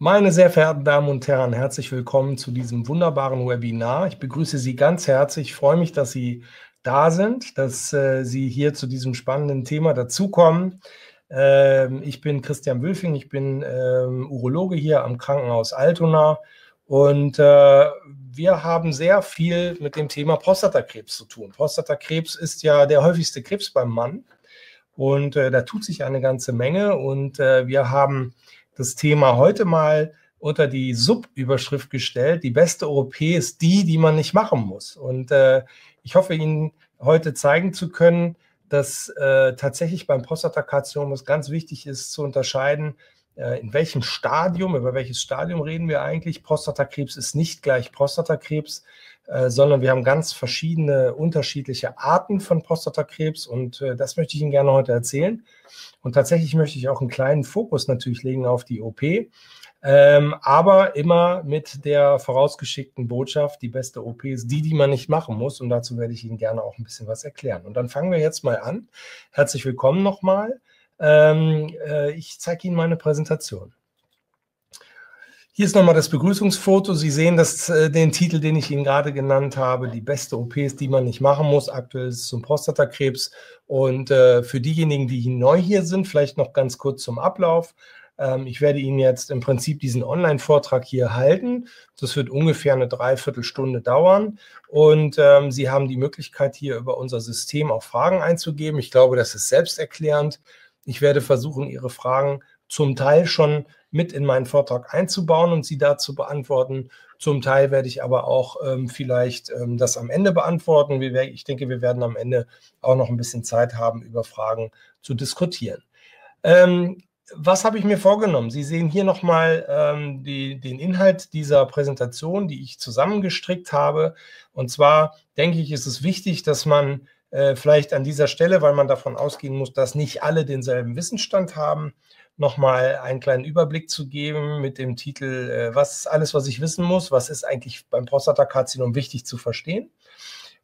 Meine sehr verehrten Damen und Herren, herzlich willkommen zu diesem wunderbaren Webinar. Ich begrüße Sie ganz herzlich. Ich freue mich, dass Sie da sind, dass äh, Sie hier zu diesem spannenden Thema dazukommen. Ähm, ich bin Christian Wülfing, ich bin ähm, Urologe hier am Krankenhaus Altona und äh, wir haben sehr viel mit dem Thema Prostatakrebs zu tun. Prostatakrebs ist ja der häufigste Krebs beim Mann und äh, da tut sich eine ganze Menge und äh, wir haben das Thema heute mal unter die Subüberschrift gestellt. Die beste OP ist die, die man nicht machen muss. Und äh, ich hoffe, Ihnen heute zeigen zu können, dass äh, tatsächlich beim Prostatakarzinom es ganz wichtig ist zu unterscheiden, äh, in welchem Stadium, über welches Stadium reden wir eigentlich. Prostatakrebs ist nicht gleich Prostatakrebs, äh, sondern wir haben ganz verschiedene unterschiedliche Arten von Prostatakrebs und äh, das möchte ich Ihnen gerne heute erzählen. Und tatsächlich möchte ich auch einen kleinen Fokus natürlich legen auf die OP, ähm, aber immer mit der vorausgeschickten Botschaft, die beste OP ist die, die man nicht machen muss. Und dazu werde ich Ihnen gerne auch ein bisschen was erklären. Und dann fangen wir jetzt mal an. Herzlich willkommen nochmal. Ähm, äh, ich zeige Ihnen meine Präsentation. Hier ist nochmal das Begrüßungsfoto. Sie sehen das, äh, den Titel, den ich Ihnen gerade genannt habe, die beste OPs, die man nicht machen muss. Aktuell ist es zum Prostatakrebs. Und äh, für diejenigen, die neu hier sind, vielleicht noch ganz kurz zum Ablauf. Ähm, ich werde Ihnen jetzt im Prinzip diesen Online-Vortrag hier halten. Das wird ungefähr eine Dreiviertelstunde dauern. Und ähm, Sie haben die Möglichkeit, hier über unser System auch Fragen einzugeben. Ich glaube, das ist selbsterklärend. Ich werde versuchen, Ihre Fragen zum Teil schon mit in meinen Vortrag einzubauen und sie da zu beantworten. Zum Teil werde ich aber auch ähm, vielleicht ähm, das am Ende beantworten. Ich denke, wir werden am Ende auch noch ein bisschen Zeit haben, über Fragen zu diskutieren. Ähm, was habe ich mir vorgenommen? Sie sehen hier nochmal ähm, die, den Inhalt dieser Präsentation, die ich zusammengestrickt habe. Und zwar denke ich, ist es wichtig, dass man äh, vielleicht an dieser Stelle, weil man davon ausgehen muss, dass nicht alle denselben Wissensstand haben, nochmal einen kleinen Überblick zu geben mit dem Titel äh, Was ist alles, was ich wissen muss? Was ist eigentlich beim Prostatakarzinom wichtig zu verstehen?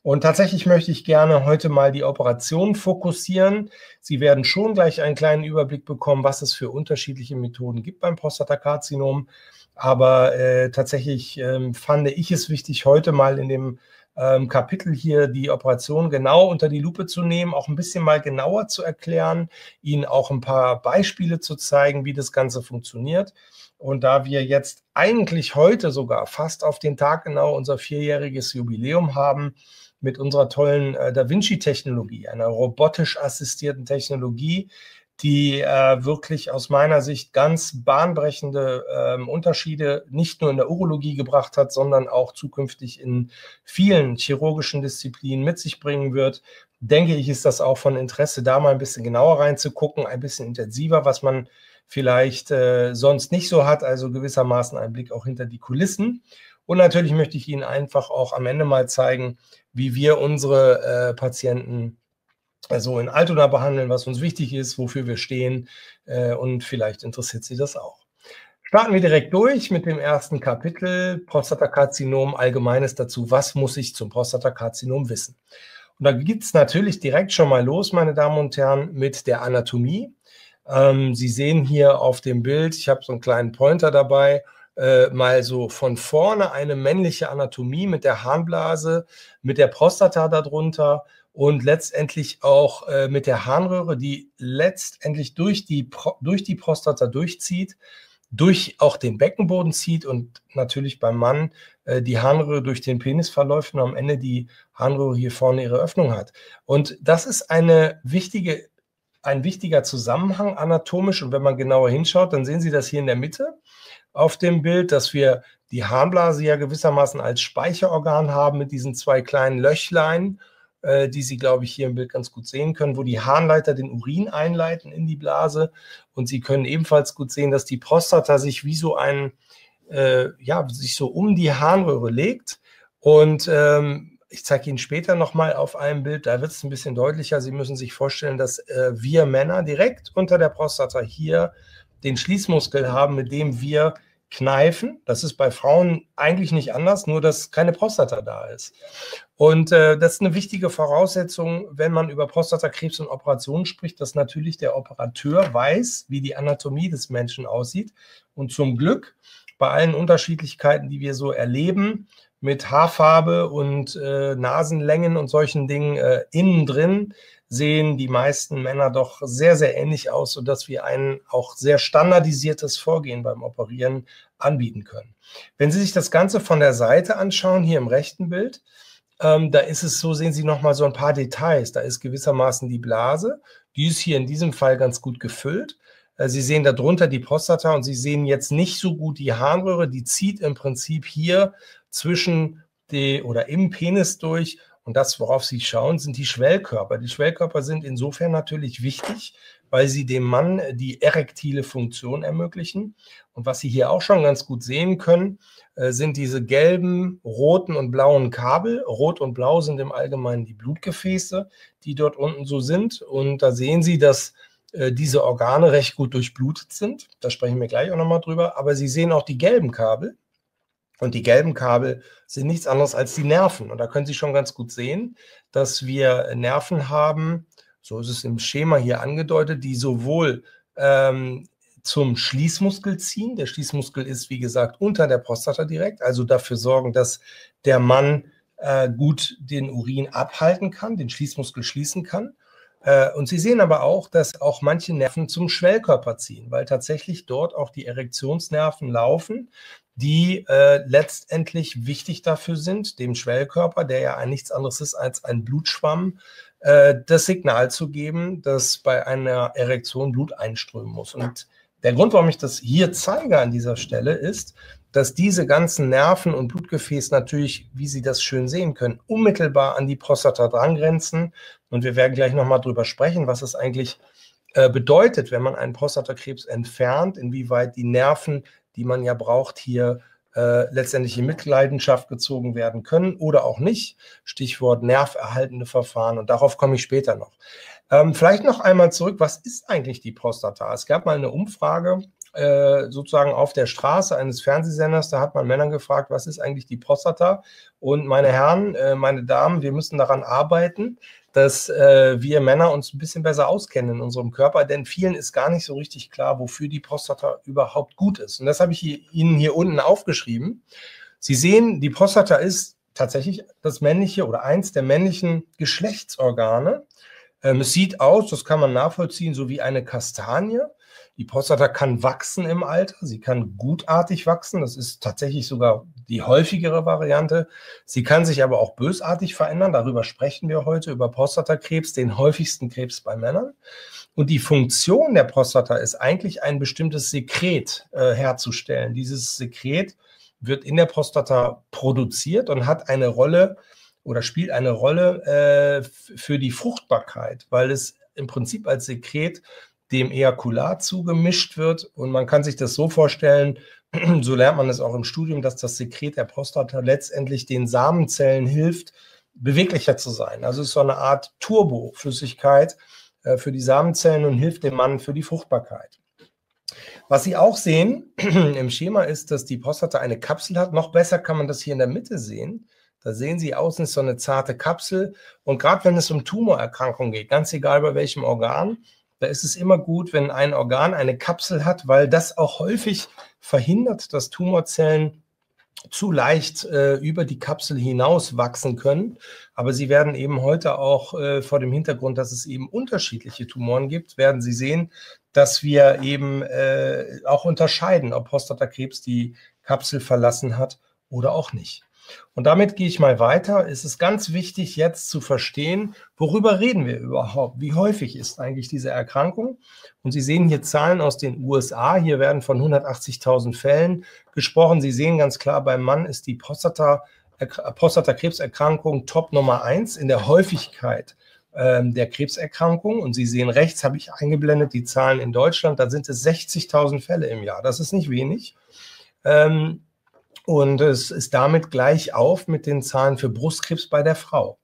Und tatsächlich möchte ich gerne heute mal die Operation fokussieren. Sie werden schon gleich einen kleinen Überblick bekommen, was es für unterschiedliche Methoden gibt beim Prostatakarzinom. Aber äh, tatsächlich ähm, fand ich es wichtig, heute mal in dem ähm, Kapitel hier die Operation genau unter die Lupe zu nehmen, auch ein bisschen mal genauer zu erklären, Ihnen auch ein paar Beispiele zu zeigen, wie das Ganze funktioniert. Und da wir jetzt eigentlich heute sogar fast auf den Tag genau unser vierjähriges Jubiläum haben, mit unserer tollen äh, Da Vinci-Technologie, einer robotisch assistierten Technologie, die äh, wirklich aus meiner Sicht ganz bahnbrechende äh, Unterschiede nicht nur in der Urologie gebracht hat, sondern auch zukünftig in vielen chirurgischen Disziplinen mit sich bringen wird. Denke ich, ist das auch von Interesse, da mal ein bisschen genauer reinzugucken, ein bisschen intensiver, was man vielleicht äh, sonst nicht so hat, also gewissermaßen ein Blick auch hinter die Kulissen. Und natürlich möchte ich Ihnen einfach auch am Ende mal zeigen, wie wir unsere äh, Patienten also in Altona behandeln, was uns wichtig ist, wofür wir stehen äh, und vielleicht interessiert Sie das auch. Starten wir direkt durch mit dem ersten Kapitel Prostatakarzinom Allgemeines dazu. Was muss ich zum Prostatakarzinom wissen? Und da geht es natürlich direkt schon mal los, meine Damen und Herren, mit der Anatomie. Ähm, Sie sehen hier auf dem Bild, ich habe so einen kleinen Pointer dabei, äh, mal so von vorne eine männliche Anatomie mit der Harnblase, mit der Prostata darunter und letztendlich auch äh, mit der Harnröhre, die letztendlich durch die, durch die Prostata durchzieht, durch auch den Beckenboden zieht und natürlich beim Mann äh, die Harnröhre durch den Penis verläuft und am Ende die Harnröhre hier vorne ihre Öffnung hat. Und das ist eine wichtige, ein wichtiger Zusammenhang anatomisch. Und wenn man genauer hinschaut, dann sehen Sie das hier in der Mitte auf dem Bild, dass wir die Harnblase ja gewissermaßen als Speicherorgan haben mit diesen zwei kleinen Löchlein äh, die Sie, glaube ich, hier im Bild ganz gut sehen können, wo die Harnleiter den Urin einleiten in die Blase. Und Sie können ebenfalls gut sehen, dass die Prostata sich wie so ein, äh, ja, sich so um die Harnröhre legt. Und ähm, ich zeige Ihnen später nochmal auf einem Bild, da wird es ein bisschen deutlicher. Sie müssen sich vorstellen, dass äh, wir Männer direkt unter der Prostata hier den Schließmuskel haben, mit dem wir kneifen. Das ist bei Frauen eigentlich nicht anders, nur dass keine Prostata da ist. Und äh, das ist eine wichtige Voraussetzung, wenn man über Prostatakrebs und Operationen spricht, dass natürlich der Operateur weiß, wie die Anatomie des Menschen aussieht. Und zum Glück bei allen Unterschiedlichkeiten, die wir so erleben, mit Haarfarbe und äh, Nasenlängen und solchen Dingen äh, innen drin, sehen die meisten Männer doch sehr, sehr ähnlich aus, sodass wir ein auch sehr standardisiertes Vorgehen beim Operieren anbieten können. Wenn Sie sich das Ganze von der Seite anschauen, hier im rechten Bild, ähm, da ist es so, sehen Sie nochmal so ein paar Details. Da ist gewissermaßen die Blase, die ist hier in diesem Fall ganz gut gefüllt. Äh, Sie sehen darunter die Prostata und Sie sehen jetzt nicht so gut die Harnröhre, die zieht im Prinzip hier zwischen die oder im Penis durch und das, worauf Sie schauen, sind die Schwellkörper. Die Schwellkörper sind insofern natürlich wichtig, weil sie dem Mann die erektile Funktion ermöglichen. Und was Sie hier auch schon ganz gut sehen können, äh, sind diese gelben, roten und blauen Kabel. Rot und blau sind im Allgemeinen die Blutgefäße, die dort unten so sind. Und da sehen Sie, dass äh, diese Organe recht gut durchblutet sind. Da sprechen wir gleich auch nochmal drüber. Aber Sie sehen auch die gelben Kabel. Und die gelben Kabel sind nichts anderes als die Nerven. Und da können Sie schon ganz gut sehen, dass wir Nerven haben, so ist es im Schema hier angedeutet, die sowohl ähm, zum Schließmuskel ziehen. Der Schließmuskel ist, wie gesagt, unter der Prostata direkt, also dafür sorgen, dass der Mann äh, gut den Urin abhalten kann, den Schließmuskel schließen kann. Äh, und Sie sehen aber auch, dass auch manche Nerven zum Schwellkörper ziehen, weil tatsächlich dort auch die Erektionsnerven laufen die äh, letztendlich wichtig dafür sind, dem Schwellkörper, der ja nichts anderes ist als ein Blutschwamm, äh, das Signal zu geben, dass bei einer Erektion Blut einströmen muss. Und der Grund, warum ich das hier zeige an dieser Stelle, ist, dass diese ganzen Nerven und Blutgefäße natürlich, wie Sie das schön sehen können, unmittelbar an die Prostata drangrenzen. Und wir werden gleich nochmal drüber sprechen, was es eigentlich äh, bedeutet, wenn man einen Prostatakrebs entfernt, inwieweit die Nerven die man ja braucht, hier äh, letztendlich in Mitleidenschaft gezogen werden können oder auch nicht. Stichwort nerverhaltende Verfahren und darauf komme ich später noch. Ähm, vielleicht noch einmal zurück, was ist eigentlich die Prostata? Es gab mal eine Umfrage äh, sozusagen auf der Straße eines Fernsehsenders, da hat man Männern gefragt, was ist eigentlich die Prostata? Und meine Herren, äh, meine Damen, wir müssen daran arbeiten, dass äh, wir Männer uns ein bisschen besser auskennen in unserem Körper, denn vielen ist gar nicht so richtig klar, wofür die Prostata überhaupt gut ist. Und das habe ich hier, Ihnen hier unten aufgeschrieben. Sie sehen, die Prostata ist tatsächlich das männliche oder eins der männlichen Geschlechtsorgane. Ähm, es sieht aus, das kann man nachvollziehen, so wie eine Kastanie. Die Prostata kann wachsen im Alter, sie kann gutartig wachsen, das ist tatsächlich sogar die häufigere Variante. Sie kann sich aber auch bösartig verändern, darüber sprechen wir heute, über Prostatakrebs, den häufigsten Krebs bei Männern. Und die Funktion der Prostata ist eigentlich ein bestimmtes Sekret äh, herzustellen. Dieses Sekret wird in der Prostata produziert und hat eine Rolle oder spielt eine Rolle äh, für die Fruchtbarkeit, weil es im Prinzip als Sekret dem Ejakulat zugemischt wird. Und man kann sich das so vorstellen, so lernt man es auch im Studium, dass das Sekret der Prostata letztendlich den Samenzellen hilft, beweglicher zu sein. Also es ist so eine Art Turboflüssigkeit äh, für die Samenzellen und hilft dem Mann für die Fruchtbarkeit. Was Sie auch sehen im Schema ist, dass die Prostata eine Kapsel hat. Noch besser kann man das hier in der Mitte sehen. Da sehen Sie außen ist so eine zarte Kapsel. Und gerade wenn es um Tumorerkrankungen geht, ganz egal bei welchem Organ, da ist es immer gut, wenn ein Organ eine Kapsel hat, weil das auch häufig verhindert, dass Tumorzellen zu leicht äh, über die Kapsel hinaus wachsen können. Aber sie werden eben heute auch äh, vor dem Hintergrund, dass es eben unterschiedliche Tumoren gibt, werden Sie sehen, dass wir eben äh, auch unterscheiden, ob Prostatakrebs die Kapsel verlassen hat oder auch nicht. Und damit gehe ich mal weiter. Es ist ganz wichtig, jetzt zu verstehen, worüber reden wir überhaupt? Wie häufig ist eigentlich diese Erkrankung? Und Sie sehen hier Zahlen aus den USA. Hier werden von 180.000 Fällen gesprochen. Sie sehen ganz klar, beim Mann ist die Prostata, Prostatakrebserkrankung Top Nummer eins in der Häufigkeit ähm, der Krebserkrankung. Und Sie sehen rechts, habe ich eingeblendet, die Zahlen in Deutschland. Da sind es 60.000 Fälle im Jahr. Das ist nicht wenig. Ähm, und es ist damit gleich auf mit den Zahlen für Brustkrebs bei der Frau.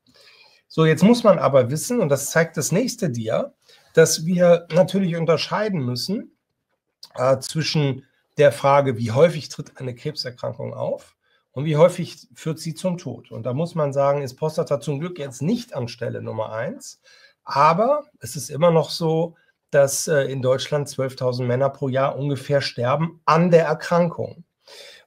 So, jetzt muss man aber wissen, und das zeigt das nächste Dia, dass wir natürlich unterscheiden müssen äh, zwischen der Frage, wie häufig tritt eine Krebserkrankung auf und wie häufig führt sie zum Tod. Und da muss man sagen, ist Prostata zum Glück jetzt nicht an Stelle Nummer eins. Aber es ist immer noch so, dass äh, in Deutschland 12.000 Männer pro Jahr ungefähr sterben an der Erkrankung.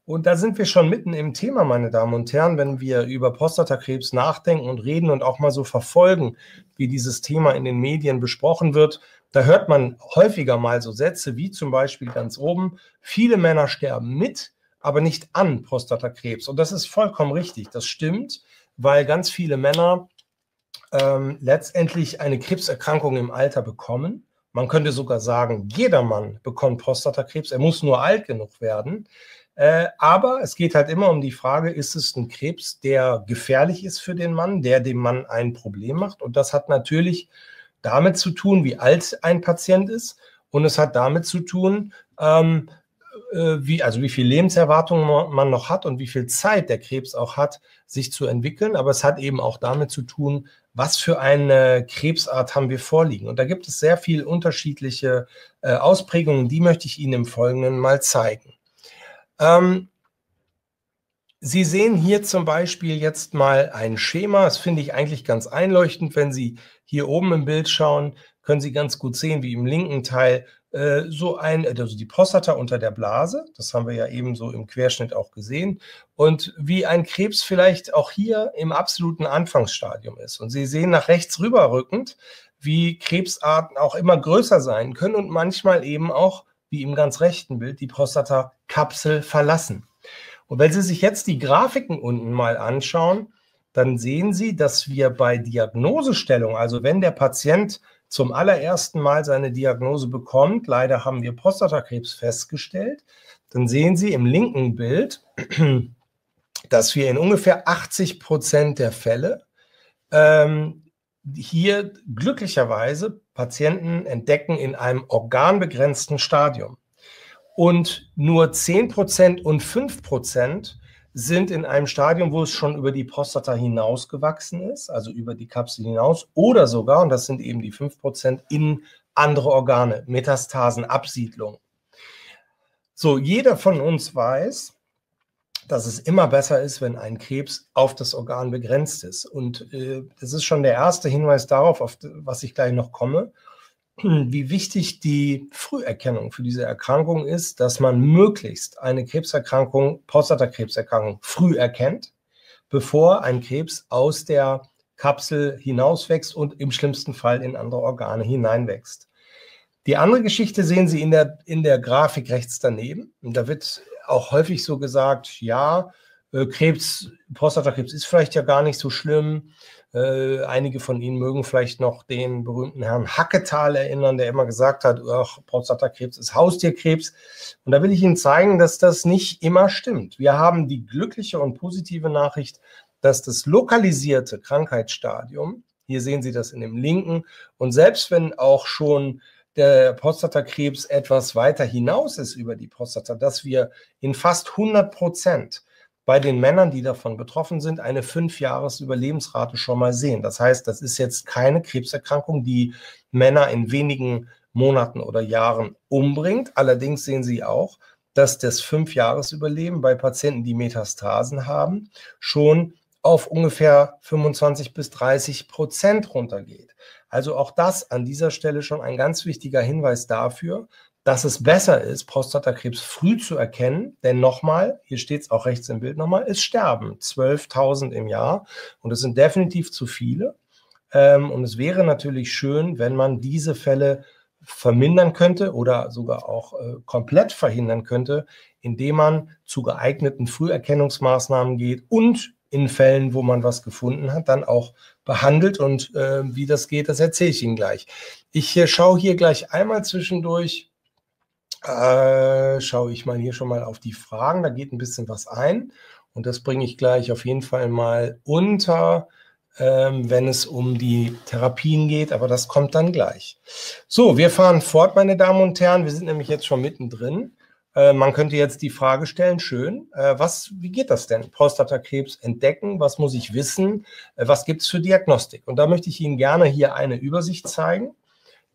Und da sind wir schon mitten im Thema, meine Damen und Herren, wenn wir über Prostatakrebs nachdenken und reden und auch mal so verfolgen, wie dieses Thema in den Medien besprochen wird. Da hört man häufiger mal so Sätze wie zum Beispiel ganz oben, viele Männer sterben mit, aber nicht an Prostatakrebs. Und das ist vollkommen richtig. Das stimmt, weil ganz viele Männer ähm, letztendlich eine Krebserkrankung im Alter bekommen. Man könnte sogar sagen, jeder Mann bekommt Prostatakrebs. Er muss nur alt genug werden. Äh, aber es geht halt immer um die Frage, ist es ein Krebs, der gefährlich ist für den Mann, der dem Mann ein Problem macht? Und das hat natürlich damit zu tun, wie alt ein Patient ist. Und es hat damit zu tun, ähm, äh, wie, also wie viel Lebenserwartung man noch hat und wie viel Zeit der Krebs auch hat, sich zu entwickeln. Aber es hat eben auch damit zu tun, was für eine Krebsart haben wir vorliegen. Und da gibt es sehr viel unterschiedliche äh, Ausprägungen, die möchte ich Ihnen im Folgenden mal zeigen. Ähm, Sie sehen hier zum Beispiel jetzt mal ein Schema. Das finde ich eigentlich ganz einleuchtend. Wenn Sie hier oben im Bild schauen, können Sie ganz gut sehen, wie im linken Teil äh, so ein, also die Prostata unter der Blase, das haben wir ja eben so im Querschnitt auch gesehen, und wie ein Krebs vielleicht auch hier im absoluten Anfangsstadium ist. Und Sie sehen nach rechts rüberrückend, wie Krebsarten auch immer größer sein können und manchmal eben auch wie im ganz rechten Bild, die Prostatakapsel verlassen. Und wenn Sie sich jetzt die Grafiken unten mal anschauen, dann sehen Sie, dass wir bei Diagnosestellung, also wenn der Patient zum allerersten Mal seine Diagnose bekommt, leider haben wir Prostatakrebs festgestellt, dann sehen Sie im linken Bild, dass wir in ungefähr 80 Prozent der Fälle ähm, hier glücklicherweise Patienten entdecken in einem organbegrenzten Stadium. Und nur 10% und 5% sind in einem Stadium, wo es schon über die Prostata hinausgewachsen ist, also über die Kapsel hinaus, oder sogar, und das sind eben die 5%, in andere Organe, Metastasen, Absiedlung. So, jeder von uns weiß, dass es immer besser ist, wenn ein Krebs auf das Organ begrenzt ist. Und äh, das ist schon der erste Hinweis darauf, auf was ich gleich noch komme, wie wichtig die Früherkennung für diese Erkrankung ist, dass man möglichst eine Krebserkrankung, Prostatakrebserkrankung, früh erkennt, bevor ein Krebs aus der Kapsel hinauswächst und im schlimmsten Fall in andere Organe hineinwächst. Die andere Geschichte sehen Sie in der, in der Grafik rechts daneben. Und da wird auch häufig so gesagt, ja, äh, Krebs, Prostatakrebs ist vielleicht ja gar nicht so schlimm. Äh, einige von Ihnen mögen vielleicht noch den berühmten Herrn Hacketal erinnern, der immer gesagt hat, ach, Prostatakrebs ist Haustierkrebs. Und da will ich Ihnen zeigen, dass das nicht immer stimmt. Wir haben die glückliche und positive Nachricht, dass das lokalisierte Krankheitsstadium, hier sehen Sie das in dem linken, und selbst wenn auch schon der Prostatakrebs etwas weiter hinaus ist über die Prostata, dass wir in fast 100 Prozent bei den Männern, die davon betroffen sind, eine Fünfjahres-Überlebensrate schon mal sehen. Das heißt, das ist jetzt keine Krebserkrankung, die Männer in wenigen Monaten oder Jahren umbringt. Allerdings sehen Sie auch, dass das Fünfjahresüberleben bei Patienten, die Metastasen haben, schon auf ungefähr 25 bis 30 Prozent runtergeht. Also auch das an dieser Stelle schon ein ganz wichtiger Hinweis dafür, dass es besser ist, Prostatakrebs früh zu erkennen, denn nochmal, hier steht es auch rechts im Bild nochmal, es sterben 12.000 im Jahr und es sind definitiv zu viele. Ähm, und es wäre natürlich schön, wenn man diese Fälle vermindern könnte oder sogar auch äh, komplett verhindern könnte, indem man zu geeigneten Früherkennungsmaßnahmen geht und in Fällen, wo man was gefunden hat, dann auch behandelt. Und äh, wie das geht, das erzähle ich Ihnen gleich. Ich äh, schaue hier gleich einmal zwischendurch äh, schaue ich mal hier schon mal auf die Fragen. Da geht ein bisschen was ein. Und das bringe ich gleich auf jeden Fall mal unter, ähm, wenn es um die Therapien geht. Aber das kommt dann gleich. So, wir fahren fort, meine Damen und Herren. Wir sind nämlich jetzt schon mittendrin. Äh, man könnte jetzt die Frage stellen, schön, äh, was, wie geht das denn? Prostatakrebs entdecken, was muss ich wissen? Äh, was gibt es für Diagnostik? Und da möchte ich Ihnen gerne hier eine Übersicht zeigen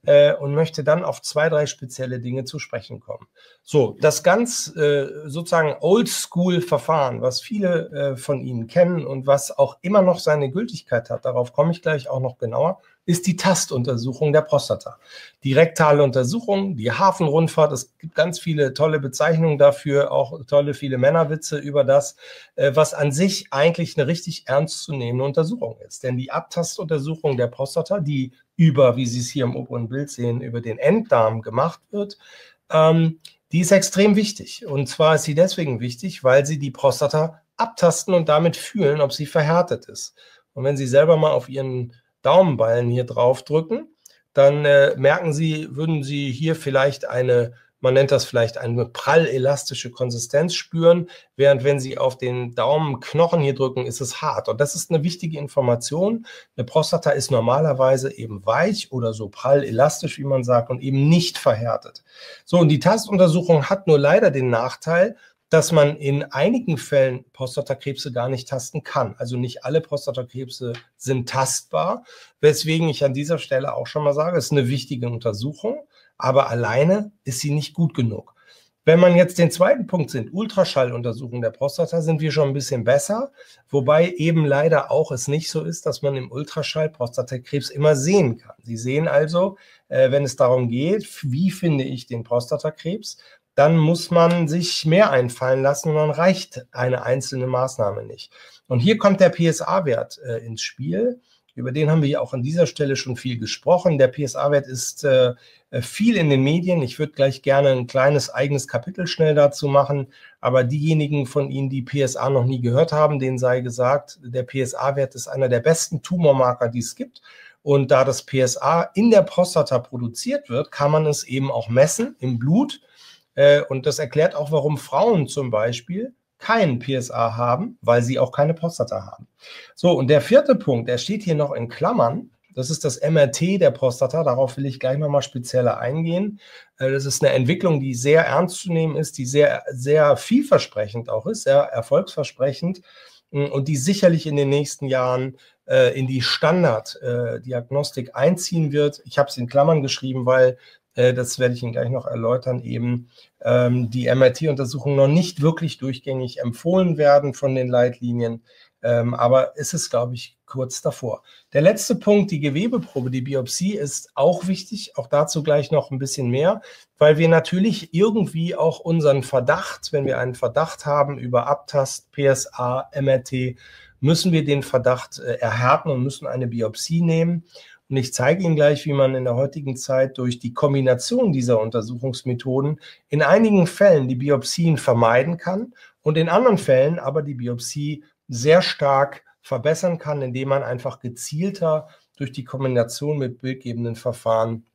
äh, und möchte dann auf zwei, drei spezielle Dinge zu sprechen kommen. So, das ganz äh, sozusagen Oldschool-Verfahren, was viele von Ihnen kennen und was auch immer noch seine Gültigkeit hat, darauf komme ich gleich auch noch genauer, ist die Tastuntersuchung der Prostata. Die rektale Untersuchung, die Hafenrundfahrt, es gibt ganz viele tolle Bezeichnungen dafür, auch tolle viele Männerwitze über das, äh, was an sich eigentlich eine richtig ernstzunehmende Untersuchung ist. Denn die Abtastuntersuchung der Prostata, die über, wie Sie es hier im oberen Bild sehen, über den Enddarm gemacht wird, ähm, die ist extrem wichtig. Und zwar ist sie deswegen wichtig, weil sie die Prostata abtasten und damit fühlen, ob sie verhärtet ist. Und wenn Sie selber mal auf Ihren Daumenballen hier drauf drücken, dann äh, merken Sie, würden Sie hier vielleicht eine, man nennt das vielleicht eine prallelastische Konsistenz spüren, während wenn Sie auf den Daumenknochen hier drücken, ist es hart. Und das ist eine wichtige Information. Eine Prostata ist normalerweise eben weich oder so prallelastisch, wie man sagt, und eben nicht verhärtet. So, und die Tastuntersuchung hat nur leider den Nachteil, dass man in einigen Fällen Prostatakrebse gar nicht tasten kann. Also nicht alle Prostatakrebse sind tastbar, weswegen ich an dieser Stelle auch schon mal sage, es ist eine wichtige Untersuchung, aber alleine ist sie nicht gut genug. Wenn man jetzt den zweiten Punkt sind, Ultraschalluntersuchungen der Prostata, sind wir schon ein bisschen besser, wobei eben leider auch es nicht so ist, dass man im Ultraschall Prostatakrebs immer sehen kann. Sie sehen also, äh, wenn es darum geht, wie finde ich den Prostatakrebs, dann muss man sich mehr einfallen lassen und dann reicht eine einzelne Maßnahme nicht. Und hier kommt der PSA-Wert äh, ins Spiel. Über den haben wir ja auch an dieser Stelle schon viel gesprochen. Der PSA-Wert ist äh, viel in den Medien. Ich würde gleich gerne ein kleines eigenes Kapitel schnell dazu machen. Aber diejenigen von Ihnen, die PSA noch nie gehört haben, denen sei gesagt, der PSA-Wert ist einer der besten Tumormarker, die es gibt. Und da das PSA in der Prostata produziert wird, kann man es eben auch messen im Blut äh, und das erklärt auch, warum Frauen zum Beispiel keinen PSA haben, weil sie auch keine Prostata haben. So, und der vierte Punkt, der steht hier noch in Klammern. Das ist das MRT der Prostata. Darauf will ich gleich nochmal spezieller eingehen. Äh, das ist eine Entwicklung, die sehr ernst zu nehmen ist, die sehr, sehr vielversprechend auch ist, sehr erfolgsversprechend mm, und die sicherlich in den nächsten Jahren äh, in die Standarddiagnostik einziehen wird. Ich habe es in Klammern geschrieben, weil äh, das werde ich Ihnen gleich noch erläutern, eben ähm, die MRT-Untersuchungen noch nicht wirklich durchgängig empfohlen werden von den Leitlinien. Ähm, aber es ist, glaube ich, kurz davor. Der letzte Punkt, die Gewebeprobe, die Biopsie, ist auch wichtig. Auch dazu gleich noch ein bisschen mehr, weil wir natürlich irgendwie auch unseren Verdacht, wenn wir einen Verdacht haben über Abtast, PSA, MRT, müssen wir den Verdacht äh, erhärten und müssen eine Biopsie nehmen. Und ich zeige Ihnen gleich, wie man in der heutigen Zeit durch die Kombination dieser Untersuchungsmethoden in einigen Fällen die Biopsien vermeiden kann und in anderen Fällen aber die Biopsie sehr stark verbessern kann, indem man einfach gezielter durch die Kombination mit bildgebenden Verfahren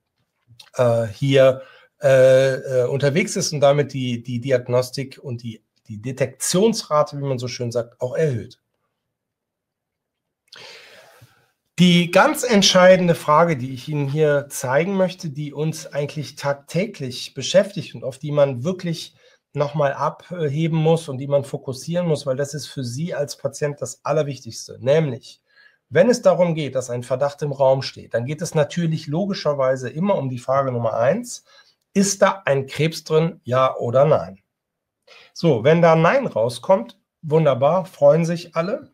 äh, hier äh, äh, unterwegs ist und damit die, die Diagnostik und die, die Detektionsrate, wie man so schön sagt, auch erhöht. Die ganz entscheidende Frage, die ich Ihnen hier zeigen möchte, die uns eigentlich tagtäglich beschäftigt und auf die man wirklich nochmal abheben muss und die man fokussieren muss, weil das ist für Sie als Patient das Allerwichtigste. Nämlich, wenn es darum geht, dass ein Verdacht im Raum steht, dann geht es natürlich logischerweise immer um die Frage Nummer eins, ist da ein Krebs drin, ja oder nein? So, wenn da Nein rauskommt, wunderbar, freuen sich alle.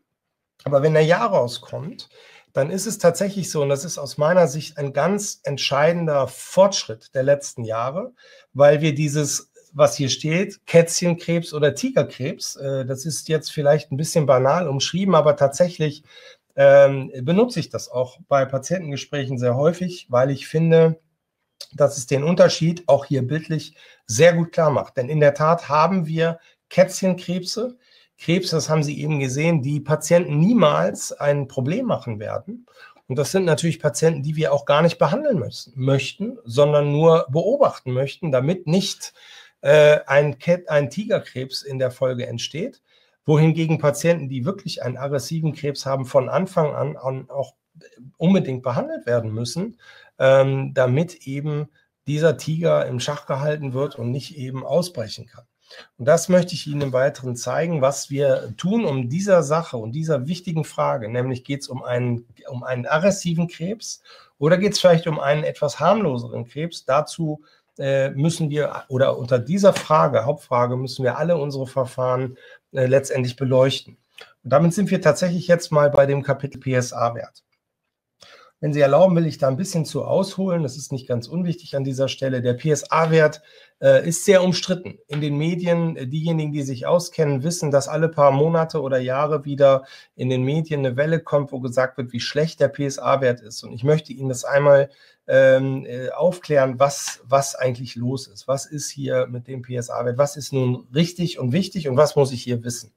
Aber wenn der Ja rauskommt, dann ist es tatsächlich so, und das ist aus meiner Sicht ein ganz entscheidender Fortschritt der letzten Jahre, weil wir dieses, was hier steht, Kätzchenkrebs oder Tigerkrebs, äh, das ist jetzt vielleicht ein bisschen banal umschrieben, aber tatsächlich ähm, benutze ich das auch bei Patientengesprächen sehr häufig, weil ich finde, dass es den Unterschied auch hier bildlich sehr gut klar macht. Denn in der Tat haben wir Kätzchenkrebse, Krebs, das haben Sie eben gesehen, die Patienten niemals ein Problem machen werden. Und das sind natürlich Patienten, die wir auch gar nicht behandeln müssen, möchten, sondern nur beobachten möchten, damit nicht äh, ein, ein Tigerkrebs in der Folge entsteht. Wohingegen Patienten, die wirklich einen aggressiven Krebs haben, von Anfang an, an auch unbedingt behandelt werden müssen, ähm, damit eben dieser Tiger im Schach gehalten wird und nicht eben ausbrechen kann. Und das möchte ich Ihnen im Weiteren zeigen, was wir tun, um dieser Sache und dieser wichtigen Frage, nämlich geht es um einen, um einen aggressiven Krebs oder geht es vielleicht um einen etwas harmloseren Krebs. Dazu äh, müssen wir oder unter dieser Frage, Hauptfrage, müssen wir alle unsere Verfahren äh, letztendlich beleuchten. Und damit sind wir tatsächlich jetzt mal bei dem Kapitel PSA-Wert. Wenn Sie erlauben, will ich da ein bisschen zu ausholen. Das ist nicht ganz unwichtig an dieser Stelle. Der PSA-Wert ist sehr umstritten. In den Medien, äh, diejenigen, die sich auskennen, wissen, dass alle paar Monate oder Jahre wieder in den Medien eine Welle kommt, wo gesagt wird, wie schlecht der PSA-Wert ist. Und ich möchte Ihnen das einmal ähm, äh, aufklären, was, was eigentlich los ist. Was ist hier mit dem PSA-Wert? Was ist nun richtig und wichtig und was muss ich hier wissen?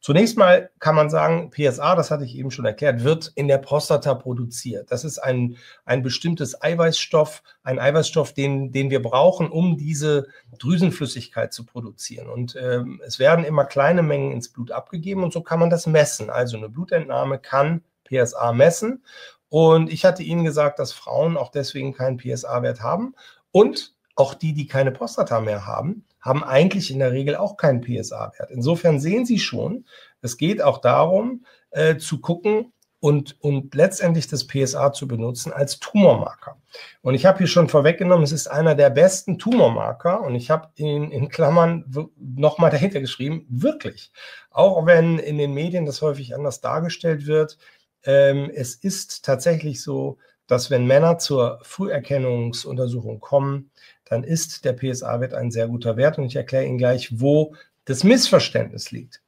Zunächst mal kann man sagen, PSA, das hatte ich eben schon erklärt, wird in der Prostata produziert. Das ist ein, ein bestimmtes Eiweißstoff, ein Eiweißstoff, den, den wir brauchen, um diese Drüsenflüssigkeit zu produzieren. Und ähm, es werden immer kleine Mengen ins Blut abgegeben und so kann man das messen. Also eine Blutentnahme kann PSA messen. Und ich hatte Ihnen gesagt, dass Frauen auch deswegen keinen PSA-Wert haben und auch die, die keine Prostata mehr haben, haben eigentlich in der Regel auch keinen PSA-Wert. Insofern sehen Sie schon, es geht auch darum, äh, zu gucken und, und letztendlich das PSA zu benutzen als Tumormarker. Und ich habe hier schon vorweggenommen, es ist einer der besten Tumormarker und ich habe in, in Klammern nochmal dahinter geschrieben, wirklich. Auch wenn in den Medien das häufig anders dargestellt wird, ähm, es ist tatsächlich so, dass wenn Männer zur Früherkennungsuntersuchung kommen, dann ist der PSA-Wert ein sehr guter Wert und ich erkläre Ihnen gleich, wo das Missverständnis liegt.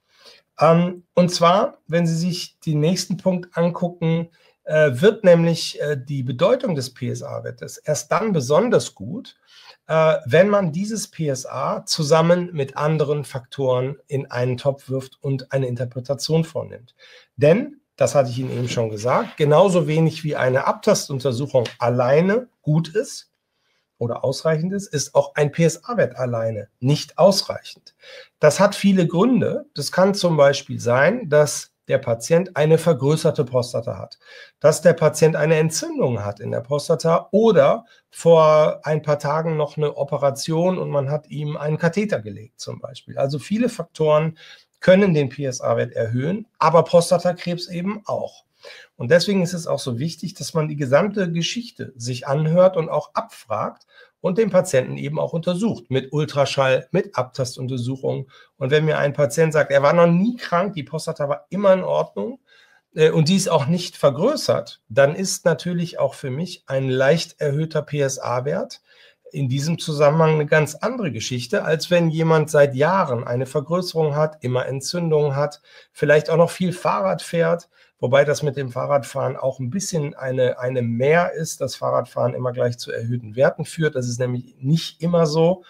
Ähm, und zwar, wenn Sie sich den nächsten Punkt angucken, äh, wird nämlich äh, die Bedeutung des PSA-Wertes erst dann besonders gut, äh, wenn man dieses PSA zusammen mit anderen Faktoren in einen Topf wirft und eine Interpretation vornimmt. Denn das hatte ich Ihnen eben schon gesagt, genauso wenig wie eine Abtastuntersuchung alleine gut ist oder ausreichend ist, ist auch ein PSA-Wert alleine nicht ausreichend. Das hat viele Gründe. Das kann zum Beispiel sein, dass der Patient eine vergrößerte Prostata hat, dass der Patient eine Entzündung hat in der Prostata oder vor ein paar Tagen noch eine Operation und man hat ihm einen Katheter gelegt zum Beispiel. Also viele Faktoren, können den PSA-Wert erhöhen, aber Prostatakrebs eben auch. Und deswegen ist es auch so wichtig, dass man die gesamte Geschichte sich anhört und auch abfragt und den Patienten eben auch untersucht mit Ultraschall, mit Abtastuntersuchungen. Und wenn mir ein Patient sagt, er war noch nie krank, die Prostata war immer in Ordnung äh, und die ist auch nicht vergrößert, dann ist natürlich auch für mich ein leicht erhöhter PSA-Wert in diesem Zusammenhang eine ganz andere Geschichte, als wenn jemand seit Jahren eine Vergrößerung hat, immer Entzündungen hat, vielleicht auch noch viel Fahrrad fährt, wobei das mit dem Fahrradfahren auch ein bisschen eine, eine mehr ist, dass Fahrradfahren immer gleich zu erhöhten Werten führt. Das ist nämlich nicht immer so.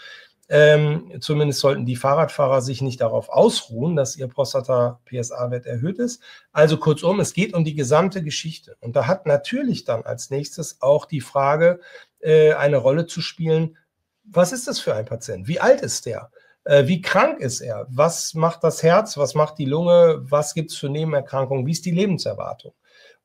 Ähm, zumindest sollten die Fahrradfahrer sich nicht darauf ausruhen, dass ihr Prostata-PSA-Wert erhöht ist. Also kurzum, es geht um die gesamte Geschichte. Und da hat natürlich dann als nächstes auch die Frage äh, eine Rolle zu spielen, was ist das für ein Patient? Wie alt ist der? Äh, wie krank ist er? Was macht das Herz? Was macht die Lunge? Was gibt es für Nebenerkrankungen? Wie ist die Lebenserwartung?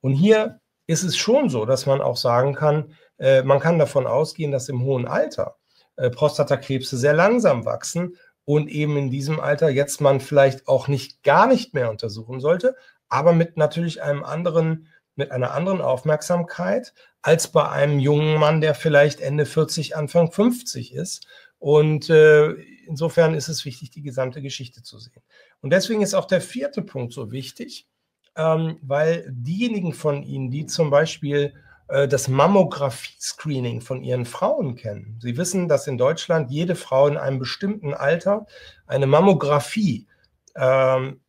Und hier ist es schon so, dass man auch sagen kann, äh, man kann davon ausgehen, dass im hohen Alter äh, Prostatakrebse sehr langsam wachsen und eben in diesem Alter jetzt man vielleicht auch nicht gar nicht mehr untersuchen sollte, aber mit natürlich einem anderen, mit einer anderen Aufmerksamkeit als bei einem jungen Mann, der vielleicht Ende 40, Anfang 50 ist. Und äh, insofern ist es wichtig, die gesamte Geschichte zu sehen. Und deswegen ist auch der vierte Punkt so wichtig, ähm, weil diejenigen von Ihnen, die zum Beispiel äh, das Mammographie-Screening von ihren Frauen kennen. Sie wissen, dass in Deutschland jede Frau in einem bestimmten Alter eine Mammographie ähm,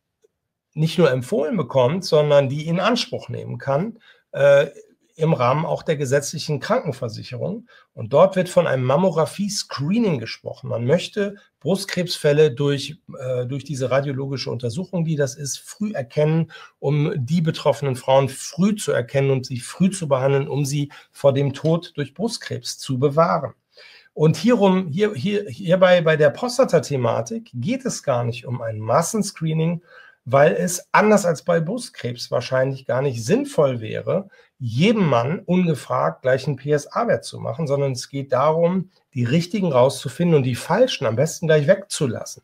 nicht nur empfohlen bekommt, sondern die in Anspruch nehmen kann. Äh, im Rahmen auch der gesetzlichen Krankenversicherung. Und dort wird von einem Mammographie-Screening gesprochen. Man möchte Brustkrebsfälle durch, äh, durch diese radiologische Untersuchung, die das ist, früh erkennen, um die betroffenen Frauen früh zu erkennen und sie früh zu behandeln, um sie vor dem Tod durch Brustkrebs zu bewahren. Und hierum, hier, hier, hierbei bei der Prostata-Thematik geht es gar nicht um ein Massenscreening, weil es anders als bei Brustkrebs wahrscheinlich gar nicht sinnvoll wäre, jedem Mann ungefragt gleich einen PSA-Wert zu machen, sondern es geht darum, die richtigen rauszufinden und die falschen am besten gleich wegzulassen.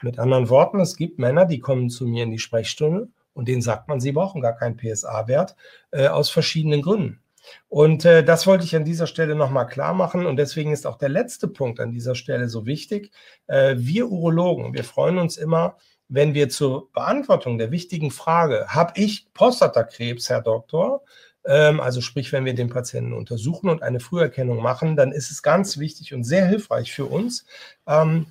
Mit anderen Worten, es gibt Männer, die kommen zu mir in die Sprechstunde und denen sagt man, sie brauchen gar keinen PSA-Wert äh, aus verschiedenen Gründen. Und äh, das wollte ich an dieser Stelle nochmal klar machen. Und deswegen ist auch der letzte Punkt an dieser Stelle so wichtig. Äh, wir Urologen, wir freuen uns immer, wenn wir zur Beantwortung der wichtigen Frage, habe ich Prostatakrebs, Herr Doktor? Ähm, also sprich, wenn wir den Patienten untersuchen und eine Früherkennung machen, dann ist es ganz wichtig und sehr hilfreich für uns, ähm,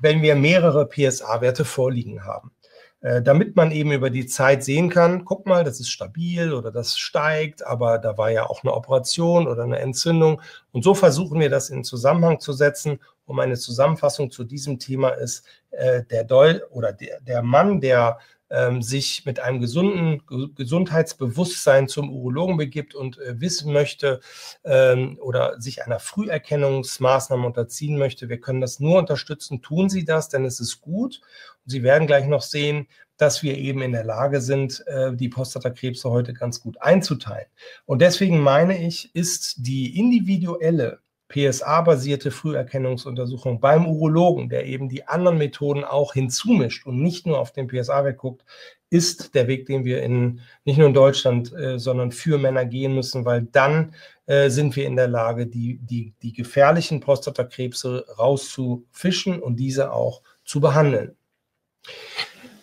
wenn wir mehrere PSA-Werte vorliegen haben. Äh, damit man eben über die Zeit sehen kann, guck mal, das ist stabil oder das steigt, aber da war ja auch eine Operation oder eine Entzündung. Und so versuchen wir das in Zusammenhang zu setzen. Und meine Zusammenfassung zu diesem Thema ist, äh, der Doll oder der, der Mann, der ähm, sich mit einem gesunden Gesundheitsbewusstsein zum Urologen begibt und äh, wissen möchte ähm, oder sich einer Früherkennungsmaßnahme unterziehen möchte, wir können das nur unterstützen. Tun Sie das, denn es ist gut. Und Sie werden gleich noch sehen, dass wir eben in der Lage sind, äh, die Prostatakrebse heute ganz gut einzuteilen. Und deswegen meine ich, ist die individuelle PSA-basierte Früherkennungsuntersuchung beim Urologen, der eben die anderen Methoden auch hinzumischt und nicht nur auf den PSA-Wert guckt, ist der Weg, den wir in, nicht nur in Deutschland, äh, sondern für Männer gehen müssen, weil dann äh, sind wir in der Lage, die, die, die gefährlichen Prostatakrebse rauszufischen und diese auch zu behandeln.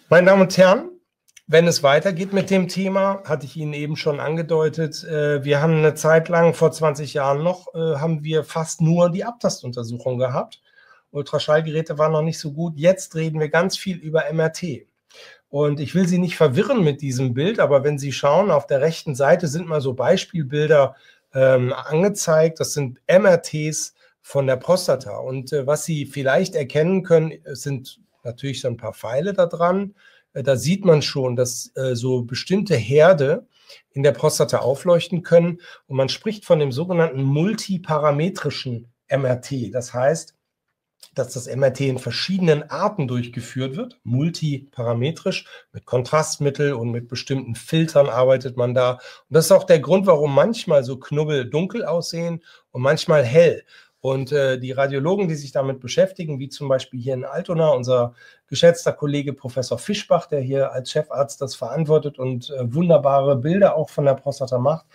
Meine Damen und Herren, wenn es weitergeht mit dem Thema, hatte ich Ihnen eben schon angedeutet, äh, wir haben eine Zeit lang, vor 20 Jahren noch, äh, haben wir fast nur die Abtastuntersuchung gehabt. Ultraschallgeräte waren noch nicht so gut. Jetzt reden wir ganz viel über MRT. Und ich will Sie nicht verwirren mit diesem Bild, aber wenn Sie schauen, auf der rechten Seite sind mal so Beispielbilder ähm, angezeigt. Das sind MRTs von der Prostata. Und äh, was Sie vielleicht erkennen können, sind natürlich so ein paar Pfeile da dran. Äh, da sieht man schon, dass äh, so bestimmte Herde in der Prostata aufleuchten können. Und man spricht von dem sogenannten multiparametrischen MRT. Das heißt, dass das MRT in verschiedenen Arten durchgeführt wird, multiparametrisch, mit Kontrastmittel und mit bestimmten Filtern arbeitet man da. Und das ist auch der Grund, warum manchmal so Knubbel dunkel aussehen und manchmal hell. Und äh, die Radiologen, die sich damit beschäftigen, wie zum Beispiel hier in Altona, unser geschätzter Kollege Professor Fischbach, der hier als Chefarzt das verantwortet und äh, wunderbare Bilder auch von der Prostata macht,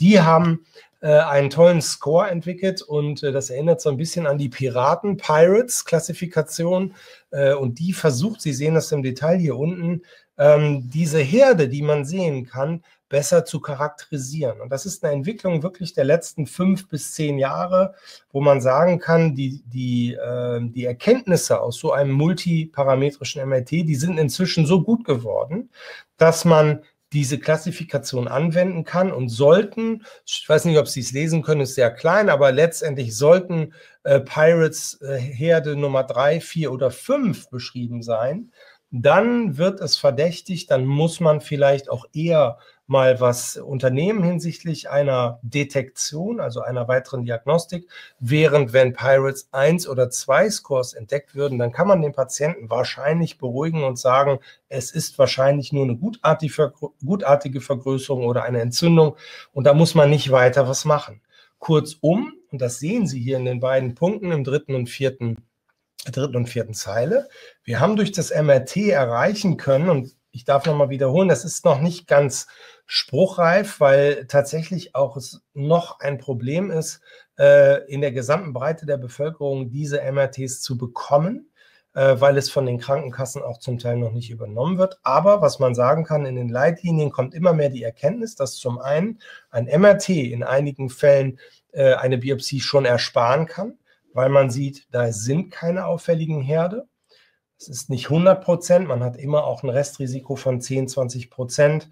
die haben äh, einen tollen Score entwickelt und äh, das erinnert so ein bisschen an die Piraten, Pirates Klassifikation äh, und die versucht, Sie sehen das im Detail hier unten, ähm, diese Herde, die man sehen kann, besser zu charakterisieren. Und das ist eine Entwicklung wirklich der letzten fünf bis zehn Jahre, wo man sagen kann, die, die, äh, die Erkenntnisse aus so einem multiparametrischen MRT, die sind inzwischen so gut geworden, dass man diese Klassifikation anwenden kann und sollten, ich weiß nicht, ob Sie es lesen können, ist sehr klein, aber letztendlich sollten äh, Pirates äh, Herde Nummer drei, vier oder fünf beschrieben sein, dann wird es verdächtig, dann muss man vielleicht auch eher mal was unternehmen hinsichtlich einer Detektion, also einer weiteren Diagnostik, während wenn Pirates 1 oder 2 Scores entdeckt würden, dann kann man den Patienten wahrscheinlich beruhigen und sagen, es ist wahrscheinlich nur eine gutartige, Vergrößerung oder eine Entzündung und da muss man nicht weiter was machen. Kurzum, und das sehen Sie hier in den beiden Punkten im dritten und vierten dritten und vierten Zeile. Wir haben durch das MRT erreichen können, und ich darf nochmal wiederholen, das ist noch nicht ganz spruchreif, weil tatsächlich auch es noch ein Problem ist, äh, in der gesamten Breite der Bevölkerung diese MRTs zu bekommen, äh, weil es von den Krankenkassen auch zum Teil noch nicht übernommen wird. Aber was man sagen kann, in den Leitlinien kommt immer mehr die Erkenntnis, dass zum einen ein MRT in einigen Fällen äh, eine Biopsie schon ersparen kann, weil man sieht, da sind keine auffälligen Herde. Es ist nicht 100 Prozent, man hat immer auch ein Restrisiko von 10, 20 Prozent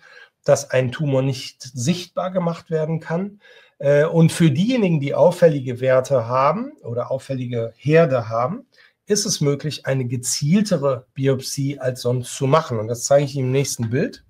dass ein Tumor nicht sichtbar gemacht werden kann. Äh, und für diejenigen, die auffällige Werte haben oder auffällige Herde haben, ist es möglich, eine gezieltere Biopsie als sonst zu machen. Und das zeige ich Ihnen im nächsten Bild.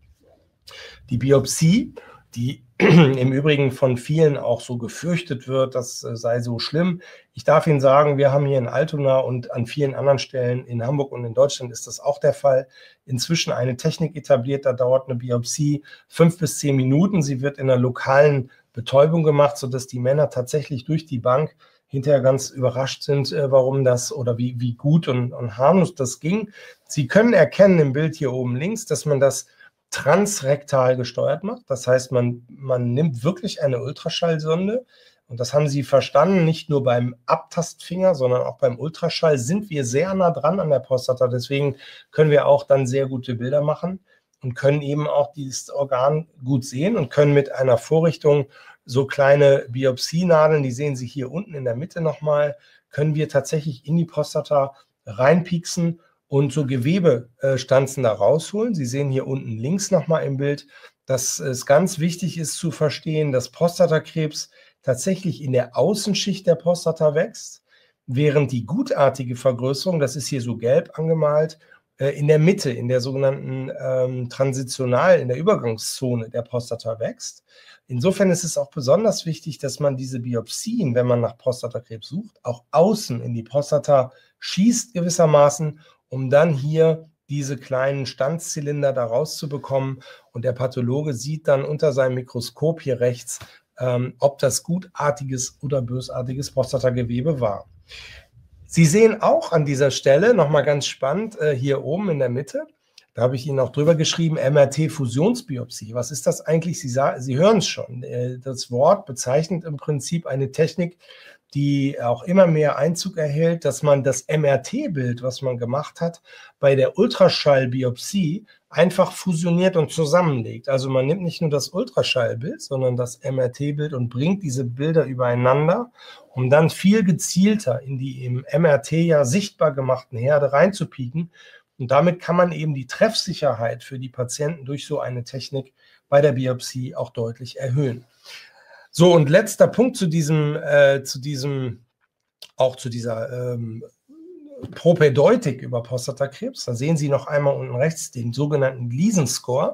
Die Biopsie, die im Übrigen von vielen auch so gefürchtet wird, das äh, sei so schlimm. Ich darf Ihnen sagen, wir haben hier in Altona und an vielen anderen Stellen in Hamburg und in Deutschland ist das auch der Fall. Inzwischen eine Technik etabliert, da dauert eine Biopsie fünf bis zehn Minuten. Sie wird in einer lokalen Betäubung gemacht, sodass die Männer tatsächlich durch die Bank hinterher ganz überrascht sind, äh, warum das oder wie, wie gut und, und harmlos das ging. Sie können erkennen im Bild hier oben links, dass man das transrektal gesteuert macht. Das heißt, man, man nimmt wirklich eine Ultraschallsonde und das haben Sie verstanden, nicht nur beim Abtastfinger, sondern auch beim Ultraschall sind wir sehr nah dran an der Prostata. Deswegen können wir auch dann sehr gute Bilder machen und können eben auch dieses Organ gut sehen und können mit einer Vorrichtung so kleine Biopsienadeln, die sehen Sie hier unten in der Mitte nochmal, können wir tatsächlich in die Prostata reinpieksen und so Gewebestanzen da rausholen. Sie sehen hier unten links nochmal im Bild, dass es ganz wichtig ist zu verstehen, dass Prostatakrebs tatsächlich in der Außenschicht der Prostata wächst, während die gutartige Vergrößerung, das ist hier so gelb angemalt, äh, in der Mitte, in der sogenannten ähm, Transitional, in der Übergangszone der Prostata wächst. Insofern ist es auch besonders wichtig, dass man diese Biopsien, wenn man nach Prostatakrebs sucht, auch außen in die Prostata schießt gewissermaßen um dann hier diese kleinen Standzylinder da rauszubekommen. Und der Pathologe sieht dann unter seinem Mikroskop hier rechts, ähm, ob das gutartiges oder bösartiges Prostatagewebe war. Sie sehen auch an dieser Stelle, nochmal ganz spannend, äh, hier oben in der Mitte, da habe ich Ihnen auch drüber geschrieben, MRT-Fusionsbiopsie. Was ist das eigentlich? Sie, Sie hören es schon. Äh, das Wort bezeichnet im Prinzip eine Technik, die auch immer mehr Einzug erhält, dass man das MRT-Bild, was man gemacht hat, bei der Ultraschallbiopsie einfach fusioniert und zusammenlegt. Also man nimmt nicht nur das Ultraschallbild, sondern das MRT-Bild und bringt diese Bilder übereinander, um dann viel gezielter in die im MRT ja sichtbar gemachten Herde reinzupieken. Und damit kann man eben die Treffsicherheit für die Patienten durch so eine Technik bei der Biopsie auch deutlich erhöhen. So, und letzter Punkt zu diesem, äh, zu diesem, auch zu dieser ähm, Propedeutik über Prostatakrebs. Da sehen Sie noch einmal unten rechts den sogenannten Gleason-Score.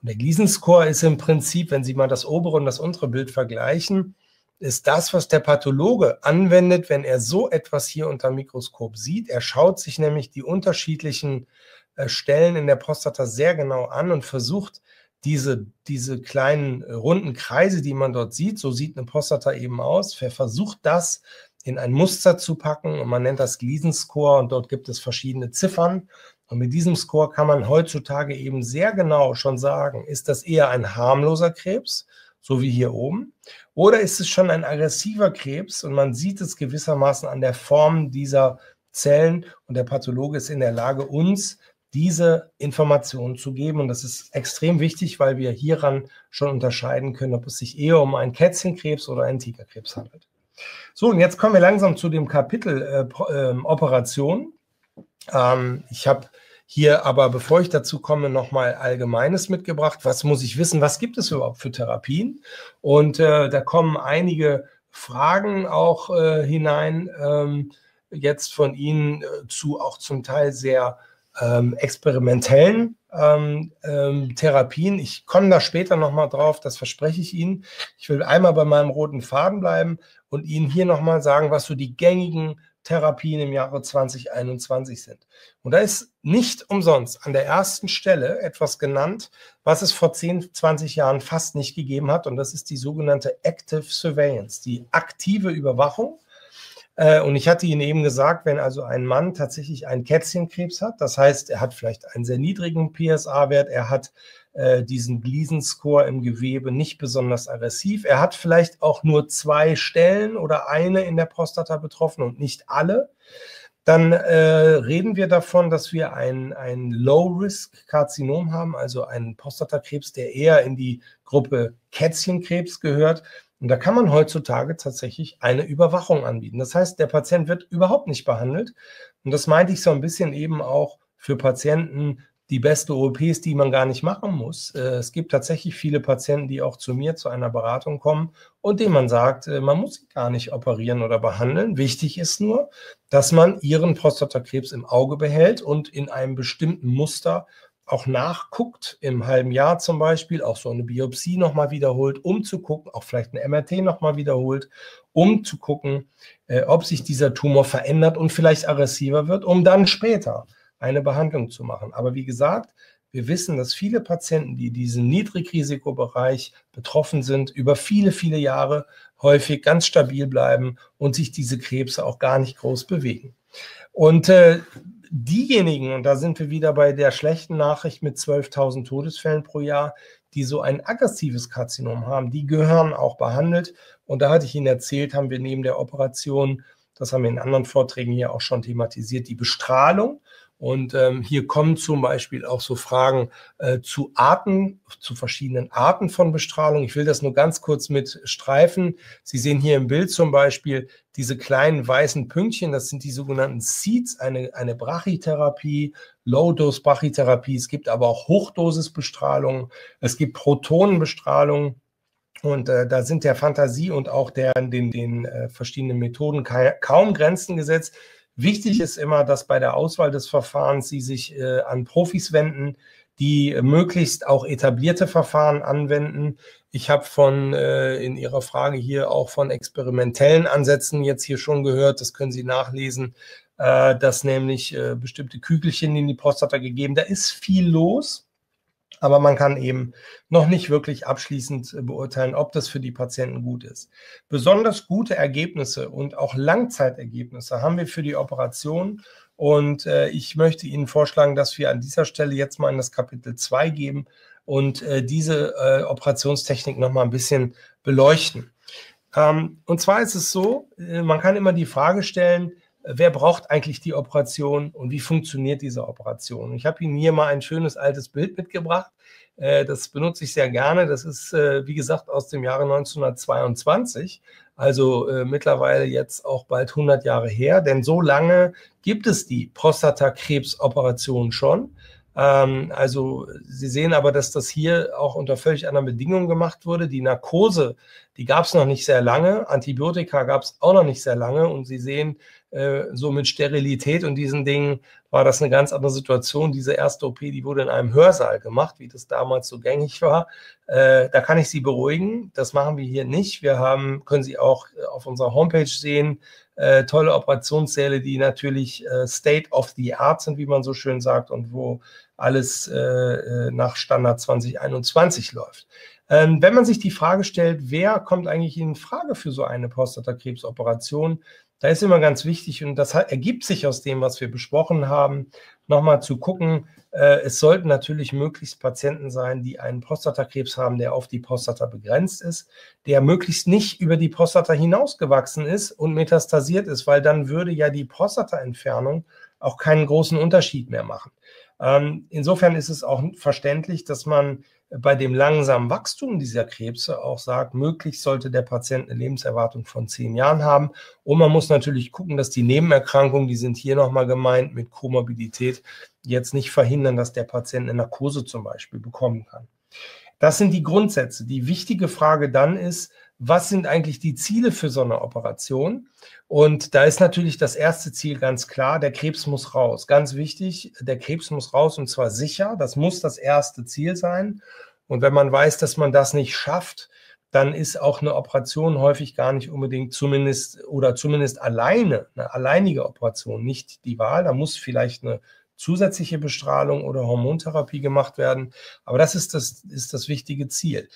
Und der Gleason-Score ist im Prinzip, wenn Sie mal das obere und das untere Bild vergleichen, ist das, was der Pathologe anwendet, wenn er so etwas hier unter dem Mikroskop sieht. Er schaut sich nämlich die unterschiedlichen äh, Stellen in der Prostata sehr genau an und versucht, diese, diese kleinen äh, runden Kreise, die man dort sieht, so sieht eine Prostata eben aus, versucht das in ein Muster zu packen und man nennt das Gleason-Score und dort gibt es verschiedene Ziffern. Und mit diesem Score kann man heutzutage eben sehr genau schon sagen, ist das eher ein harmloser Krebs, so wie hier oben, oder ist es schon ein aggressiver Krebs und man sieht es gewissermaßen an der Form dieser Zellen und der Pathologe ist in der Lage, uns diese Informationen zu geben. Und das ist extrem wichtig, weil wir hieran schon unterscheiden können, ob es sich eher um einen Kätzchenkrebs oder einen Tigerkrebs handelt. So, und jetzt kommen wir langsam zu dem Kapitel äh, äh, Operation. Ähm, ich habe hier aber, bevor ich dazu komme, nochmal Allgemeines mitgebracht. Was muss ich wissen? Was gibt es überhaupt für Therapien? Und äh, da kommen einige Fragen auch äh, hinein, ähm, jetzt von Ihnen äh, zu auch zum Teil sehr ähm, experimentellen ähm, ähm, Therapien. Ich komme da später nochmal drauf, das verspreche ich Ihnen. Ich will einmal bei meinem roten Faden bleiben und Ihnen hier nochmal sagen, was so die gängigen Therapien im Jahre 2021 sind. Und da ist nicht umsonst an der ersten Stelle etwas genannt, was es vor 10, 20 Jahren fast nicht gegeben hat. Und das ist die sogenannte Active Surveillance, die aktive Überwachung äh, und ich hatte Ihnen eben gesagt, wenn also ein Mann tatsächlich einen Kätzchenkrebs hat, das heißt, er hat vielleicht einen sehr niedrigen PSA-Wert, er hat äh, diesen Gleason-Score im Gewebe nicht besonders aggressiv, er hat vielleicht auch nur zwei Stellen oder eine in der Prostata betroffen und nicht alle, dann äh, reden wir davon, dass wir ein, ein Low-Risk-Karzinom haben, also einen Prostatakrebs, der eher in die Gruppe Kätzchenkrebs gehört. Und da kann man heutzutage tatsächlich eine Überwachung anbieten. Das heißt, der Patient wird überhaupt nicht behandelt. Und das meinte ich so ein bisschen eben auch für Patienten, die beste OPs, die man gar nicht machen muss. Äh, es gibt tatsächlich viele Patienten, die auch zu mir zu einer Beratung kommen und denen man sagt, äh, man muss sie gar nicht operieren oder behandeln. Wichtig ist nur, dass man ihren Prostatakrebs im Auge behält und in einem bestimmten Muster auch nachguckt, im halben Jahr zum Beispiel, auch so eine Biopsie nochmal wiederholt, um zu gucken, auch vielleicht ein MRT nochmal wiederholt, um zu gucken, äh, ob sich dieser Tumor verändert und vielleicht aggressiver wird, um dann später eine Behandlung zu machen. Aber wie gesagt, wir wissen, dass viele Patienten, die diesen Niedrigrisikobereich betroffen sind, über viele, viele Jahre häufig ganz stabil bleiben und sich diese Krebse auch gar nicht groß bewegen. Und äh, diejenigen, und da sind wir wieder bei der schlechten Nachricht mit 12.000 Todesfällen pro Jahr, die so ein aggressives Karzinom haben, die gehören auch behandelt. Und da hatte ich Ihnen erzählt, haben wir neben der Operation, das haben wir in anderen Vorträgen hier auch schon thematisiert, die Bestrahlung. Und ähm, hier kommen zum Beispiel auch so Fragen äh, zu Arten, zu verschiedenen Arten von Bestrahlung. Ich will das nur ganz kurz mit streifen. Sie sehen hier im Bild zum Beispiel diese kleinen weißen Pünktchen. Das sind die sogenannten Seeds, eine, eine Brachytherapie, Low-Dose-Brachytherapie. Es gibt aber auch Hochdosisbestrahlung. Es gibt Protonenbestrahlung. Und äh, da sind der Fantasie und auch der, den, den äh, verschiedenen Methoden kaum Grenzen gesetzt. Wichtig ist immer, dass bei der Auswahl des Verfahrens Sie sich äh, an Profis wenden, die möglichst auch etablierte Verfahren anwenden. Ich habe von äh, in Ihrer Frage hier auch von experimentellen Ansätzen jetzt hier schon gehört. Das können Sie nachlesen, äh, dass nämlich äh, bestimmte Kügelchen in die Prostata gegeben. Da ist viel los aber man kann eben noch nicht wirklich abschließend äh, beurteilen, ob das für die Patienten gut ist. Besonders gute Ergebnisse und auch Langzeitergebnisse haben wir für die Operation. Und äh, ich möchte Ihnen vorschlagen, dass wir an dieser Stelle jetzt mal in das Kapitel 2 geben und äh, diese äh, Operationstechnik noch mal ein bisschen beleuchten. Ähm, und zwar ist es so, äh, man kann immer die Frage stellen, wer braucht eigentlich die Operation und wie funktioniert diese Operation. Ich habe Ihnen hier mal ein schönes altes Bild mitgebracht. Äh, das benutze ich sehr gerne. Das ist, äh, wie gesagt, aus dem Jahre 1922, also äh, mittlerweile jetzt auch bald 100 Jahre her, denn so lange gibt es die Prostatakrebsoperation schon. Ähm, also Sie sehen aber, dass das hier auch unter völlig anderen Bedingungen gemacht wurde. Die Narkose, die gab es noch nicht sehr lange. Antibiotika gab es auch noch nicht sehr lange. Und Sie sehen, äh, so mit Sterilität und diesen Dingen war das eine ganz andere Situation. Diese erste OP, die wurde in einem Hörsaal gemacht, wie das damals so gängig war. Äh, da kann ich Sie beruhigen. Das machen wir hier nicht. Wir haben, können Sie auch äh, auf unserer Homepage sehen, äh, tolle Operationssäle, die natürlich äh, State of the Art sind, wie man so schön sagt, und wo alles nach Standard 2021 läuft. Ähm, wenn man sich die Frage stellt, wer kommt eigentlich in Frage für so eine Prostatakrebsoperation, da ist immer ganz wichtig, und das ergibt sich aus dem, was wir besprochen haben, nochmal zu gucken, äh, es sollten natürlich möglichst Patienten sein, die einen Prostatakrebs haben, der auf die Prostata begrenzt ist, der möglichst nicht über die Prostata hinausgewachsen ist und metastasiert ist, weil dann würde ja die Prostataentfernung auch keinen großen Unterschied mehr machen. Ähm, insofern ist es auch verständlich, dass man bei dem langsamen Wachstum dieser Krebse auch sagt, möglich sollte der Patient eine Lebenserwartung von zehn Jahren haben. Und man muss natürlich gucken, dass die Nebenerkrankungen, die sind hier nochmal gemeint mit Komorbidität, jetzt nicht verhindern, dass der Patient eine Narkose zum Beispiel bekommen kann. Das sind die Grundsätze. Die wichtige Frage dann ist, was sind eigentlich die Ziele für so eine Operation? Und da ist natürlich das erste Ziel ganz klar, der Krebs muss raus. Ganz wichtig, der Krebs muss raus und zwar sicher. Das muss das erste Ziel sein. Und wenn man weiß, dass man das nicht schafft, dann ist auch eine Operation häufig gar nicht unbedingt zumindest oder zumindest alleine, eine alleinige Operation, nicht die Wahl. Da muss vielleicht eine zusätzliche Bestrahlung oder Hormontherapie gemacht werden. Aber das ist das, ist das wichtige Ziel.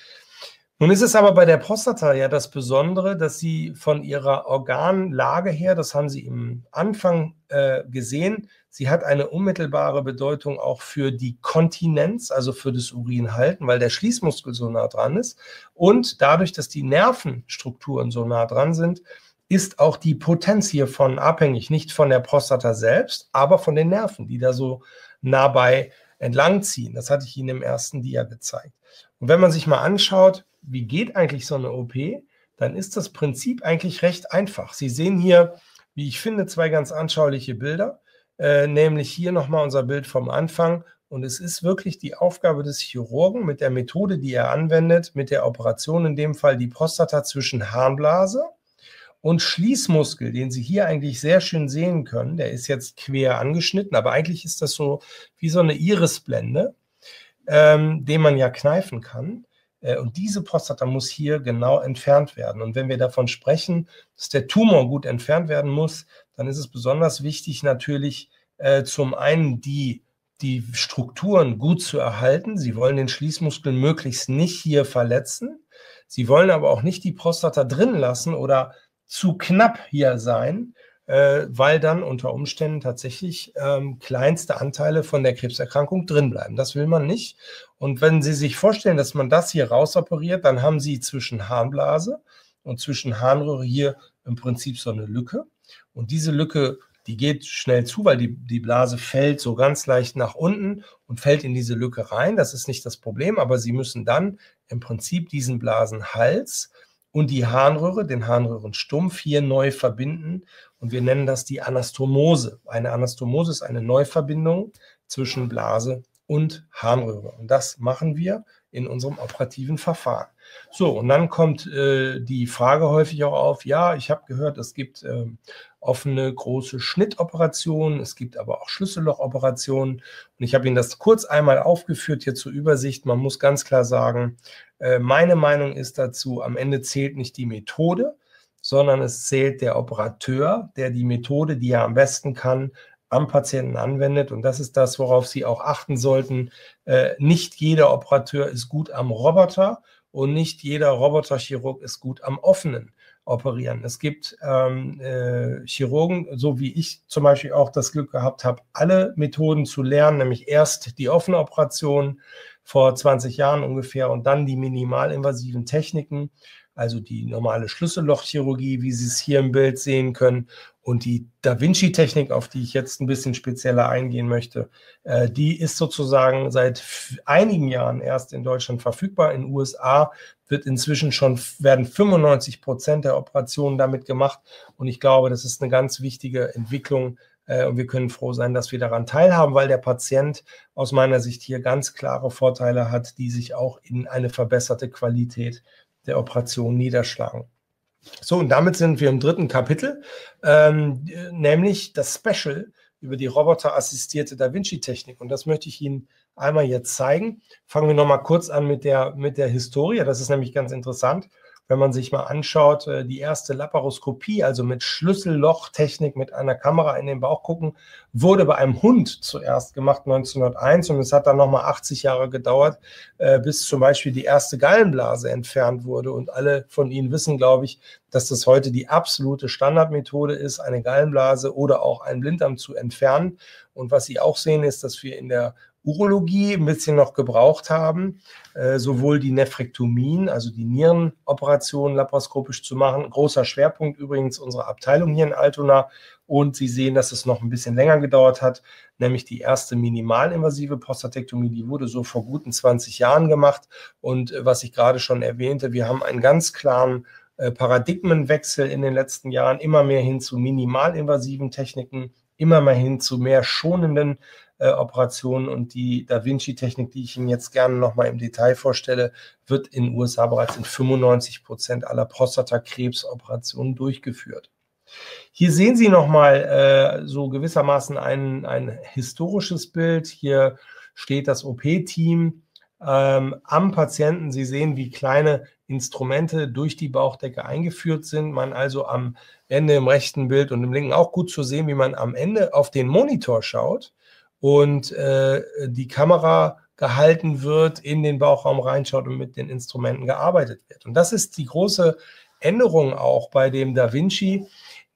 Nun ist es aber bei der Prostata ja das Besondere, dass sie von ihrer Organlage her, das haben Sie im Anfang äh, gesehen, sie hat eine unmittelbare Bedeutung auch für die Kontinenz, also für das Urinhalten, weil der Schließmuskel so nah dran ist. Und dadurch, dass die Nervenstrukturen so nah dran sind, ist auch die Potenz hiervon abhängig, nicht von der Prostata selbst, aber von den Nerven, die da so nah bei entlangziehen. Das hatte ich Ihnen im ersten Dia gezeigt. Und wenn man sich mal anschaut, wie geht eigentlich so eine OP, dann ist das Prinzip eigentlich recht einfach. Sie sehen hier, wie ich finde, zwei ganz anschauliche Bilder, äh, nämlich hier nochmal unser Bild vom Anfang. Und es ist wirklich die Aufgabe des Chirurgen mit der Methode, die er anwendet, mit der Operation, in dem Fall die Prostata zwischen Harnblase und Schließmuskel, den Sie hier eigentlich sehr schön sehen können, der ist jetzt quer angeschnitten, aber eigentlich ist das so wie so eine Irisblende, ähm, den man ja kneifen kann. Äh, und diese Prostata muss hier genau entfernt werden. Und wenn wir davon sprechen, dass der Tumor gut entfernt werden muss, dann ist es besonders wichtig natürlich äh, zum einen die die Strukturen gut zu erhalten. Sie wollen den Schließmuskel möglichst nicht hier verletzen. Sie wollen aber auch nicht die Prostata drin lassen oder zu knapp hier sein, äh, weil dann unter Umständen tatsächlich ähm, kleinste Anteile von der Krebserkrankung drin bleiben. Das will man nicht. Und wenn Sie sich vorstellen, dass man das hier rausoperiert, dann haben Sie zwischen Harnblase und zwischen Harnröhre hier im Prinzip so eine Lücke. Und diese Lücke die geht schnell zu, weil die, die Blase fällt so ganz leicht nach unten und fällt in diese Lücke rein. Das ist nicht das Problem, aber Sie müssen dann im Prinzip diesen Blasenhals und die Harnröhre, den Harnröhrenstumpf hier neu verbinden. Und wir nennen das die Anastomose. Eine Anastomose ist eine Neuverbindung zwischen Blase und Harnröhre. Und das machen wir in unserem operativen Verfahren. So, und dann kommt äh, die Frage häufig auch auf, ja, ich habe gehört, es gibt äh, offene große Schnittoperationen, es gibt aber auch Schlüssellochoperationen. Und ich habe Ihnen das kurz einmal aufgeführt hier zur Übersicht. Man muss ganz klar sagen, äh, meine Meinung ist dazu, am Ende zählt nicht die Methode, sondern es zählt der Operateur, der die Methode, die er am besten kann, am Patienten anwendet. Und das ist das, worauf Sie auch achten sollten. Äh, nicht jeder Operateur ist gut am Roboter und nicht jeder Roboterchirurg ist gut am offenen operieren. Es gibt ähm, äh, Chirurgen, so wie ich zum Beispiel auch das Glück gehabt habe, alle Methoden zu lernen, nämlich erst die offene Operation vor 20 Jahren ungefähr und dann die minimalinvasiven Techniken, also die normale Schlüssellochchirurgie, wie Sie es hier im Bild sehen können, und die Da Vinci-Technik, auf die ich jetzt ein bisschen spezieller eingehen möchte, äh, die ist sozusagen seit einigen Jahren erst in Deutschland verfügbar. In den USA wird inzwischen schon, werden 95 Prozent der Operationen damit gemacht. Und ich glaube, das ist eine ganz wichtige Entwicklung. Äh, und wir können froh sein, dass wir daran teilhaben, weil der Patient aus meiner Sicht hier ganz klare Vorteile hat, die sich auch in eine verbesserte Qualität der Operation niederschlagen. So, und damit sind wir im dritten Kapitel, ähm, nämlich das Special über die roboterassistierte Da Vinci-Technik. Und das möchte ich Ihnen einmal jetzt zeigen. Fangen wir nochmal kurz an mit der, mit der Historie. Das ist nämlich ganz interessant wenn man sich mal anschaut, äh, die erste Laparoskopie, also mit Schlüssellochtechnik mit einer Kamera in den Bauch gucken, wurde bei einem Hund zuerst gemacht 1901 und es hat dann nochmal 80 Jahre gedauert, äh, bis zum Beispiel die erste Gallenblase entfernt wurde. Und alle von Ihnen wissen, glaube ich, dass das heute die absolute Standardmethode ist, eine Gallenblase oder auch einen Blinddarm zu entfernen. Und was Sie auch sehen, ist, dass wir in der Urologie ein bisschen noch gebraucht haben, äh, sowohl die Nephrektomien, also die Nierenoperationen laparoskopisch zu machen. Großer Schwerpunkt übrigens unserer Abteilung hier in Altona. Und Sie sehen, dass es noch ein bisschen länger gedauert hat, nämlich die erste minimalinvasive Prostatektomie, die wurde so vor guten 20 Jahren gemacht. Und äh, was ich gerade schon erwähnte, wir haben einen ganz klaren äh, Paradigmenwechsel in den letzten Jahren, immer mehr hin zu minimalinvasiven Techniken, immer mehr hin zu mehr schonenden äh, Operationen und die Da Vinci-Technik, die ich Ihnen jetzt gerne nochmal im Detail vorstelle, wird in den USA bereits in 95 Prozent aller Prostatakrebsoperationen durchgeführt. Hier sehen Sie nochmal äh, so gewissermaßen ein, ein historisches Bild. Hier steht das OP-Team ähm, am Patienten. Sie sehen, wie kleine Instrumente durch die Bauchdecke eingeführt sind. Man also am Ende im rechten Bild und im linken auch gut zu sehen, wie man am Ende auf den Monitor schaut und äh, die Kamera gehalten wird, in den Bauchraum reinschaut und mit den Instrumenten gearbeitet wird. Und das ist die große Änderung auch bei dem Da Vinci,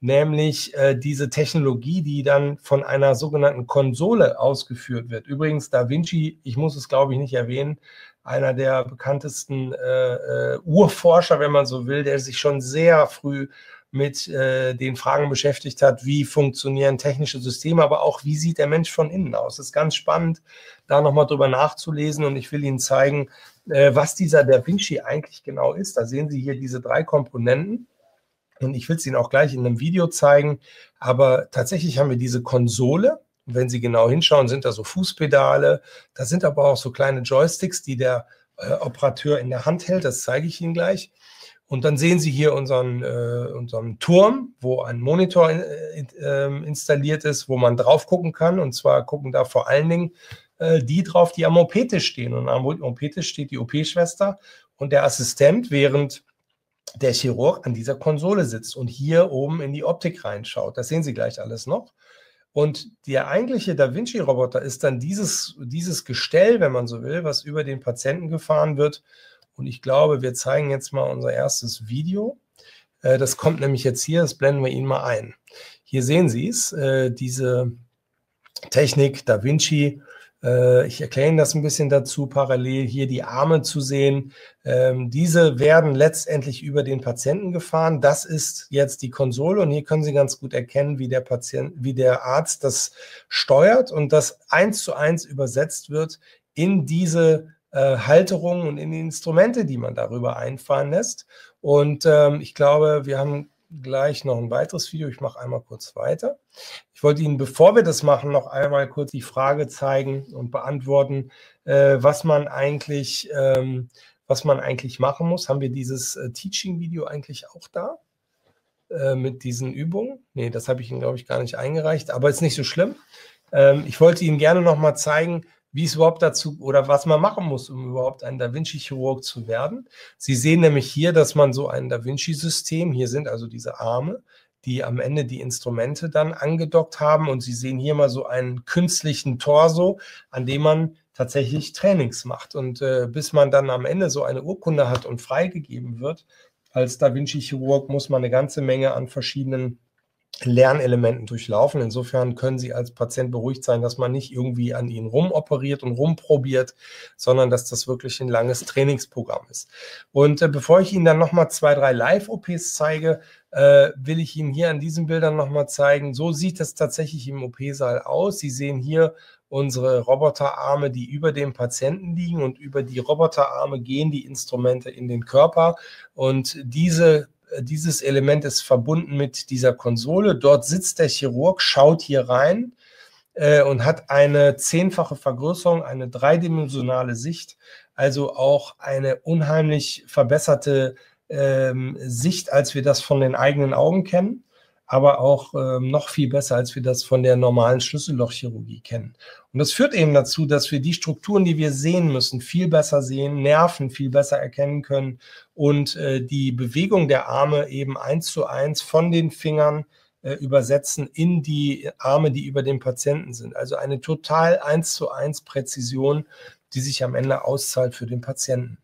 nämlich äh, diese Technologie, die dann von einer sogenannten Konsole ausgeführt wird. Übrigens, Da Vinci, ich muss es glaube ich nicht erwähnen, einer der bekanntesten äh, äh, Urforscher, wenn man so will, der sich schon sehr früh mit äh, den Fragen beschäftigt hat, wie funktionieren technische Systeme, aber auch wie sieht der Mensch von innen aus. Es ist ganz spannend, da nochmal drüber nachzulesen und ich will Ihnen zeigen, äh, was dieser Da Vinci eigentlich genau ist. Da sehen Sie hier diese drei Komponenten ich will es Ihnen auch gleich in einem Video zeigen, aber tatsächlich haben wir diese Konsole. wenn Sie genau hinschauen, sind da so Fußpedale, da sind aber auch so kleine Joysticks, die der äh, Operateur in der Hand hält, das zeige ich Ihnen gleich. Und dann sehen Sie hier unseren, äh, unseren Turm, wo ein Monitor in, äh, ähm, installiert ist, wo man drauf gucken kann. Und zwar gucken da vor allen Dingen äh, die drauf, die am OP-Tisch stehen. Und am OP-Tisch steht die OP-Schwester und der Assistent, während der Chirurg an dieser Konsole sitzt und hier oben in die Optik reinschaut. Das sehen Sie gleich alles noch. Und der eigentliche Da Vinci-Roboter ist dann dieses, dieses Gestell, wenn man so will, was über den Patienten gefahren wird und ich glaube, wir zeigen jetzt mal unser erstes Video. Äh, das kommt nämlich jetzt hier, das blenden wir Ihnen mal ein. Hier sehen Sie es, äh, diese Technik Da Vinci. Äh, ich erkläre Ihnen das ein bisschen dazu, parallel hier die Arme zu sehen. Ähm, diese werden letztendlich über den Patienten gefahren. Das ist jetzt die Konsole und hier können Sie ganz gut erkennen, wie der Patient, wie der Arzt das steuert und das eins zu eins übersetzt wird in diese äh, Halterungen und in die Instrumente, die man darüber einfahren lässt. Und ähm, ich glaube, wir haben gleich noch ein weiteres Video. Ich mache einmal kurz weiter. Ich wollte Ihnen, bevor wir das machen, noch einmal kurz die Frage zeigen und beantworten, äh, was man eigentlich, ähm, was man eigentlich machen muss. Haben wir dieses äh, Teaching-Video eigentlich auch da? Äh, mit diesen Übungen? Nee, das habe ich Ihnen, glaube ich, gar nicht eingereicht, aber ist nicht so schlimm. Ähm, ich wollte Ihnen gerne noch mal zeigen, wie es überhaupt dazu oder was man machen muss, um überhaupt ein Da Vinci-Chirurg zu werden. Sie sehen nämlich hier, dass man so ein Da Vinci-System, hier sind also diese Arme, die am Ende die Instrumente dann angedockt haben. Und Sie sehen hier mal so einen künstlichen Torso, an dem man tatsächlich Trainings macht. Und äh, bis man dann am Ende so eine Urkunde hat und freigegeben wird, als Da Vinci-Chirurg muss man eine ganze Menge an verschiedenen Lernelementen durchlaufen. Insofern können Sie als Patient beruhigt sein, dass man nicht irgendwie an Ihnen rumoperiert und rumprobiert, sondern dass das wirklich ein langes Trainingsprogramm ist. Und äh, bevor ich Ihnen dann nochmal zwei, drei Live-OPs zeige, äh, will ich Ihnen hier an diesen Bildern nochmal zeigen, so sieht es tatsächlich im OP-Saal aus. Sie sehen hier unsere Roboterarme, die über dem Patienten liegen und über die Roboterarme gehen die Instrumente in den Körper und diese dieses Element ist verbunden mit dieser Konsole. Dort sitzt der Chirurg, schaut hier rein äh, und hat eine zehnfache Vergrößerung, eine dreidimensionale Sicht, also auch eine unheimlich verbesserte ähm, Sicht, als wir das von den eigenen Augen kennen aber auch ähm, noch viel besser, als wir das von der normalen Schlüssellochchirurgie kennen. Und das führt eben dazu, dass wir die Strukturen, die wir sehen müssen, viel besser sehen, Nerven viel besser erkennen können und äh, die Bewegung der Arme eben eins zu eins von den Fingern äh, übersetzen in die Arme, die über dem Patienten sind. Also eine total eins zu eins Präzision, die sich am Ende auszahlt für den Patienten.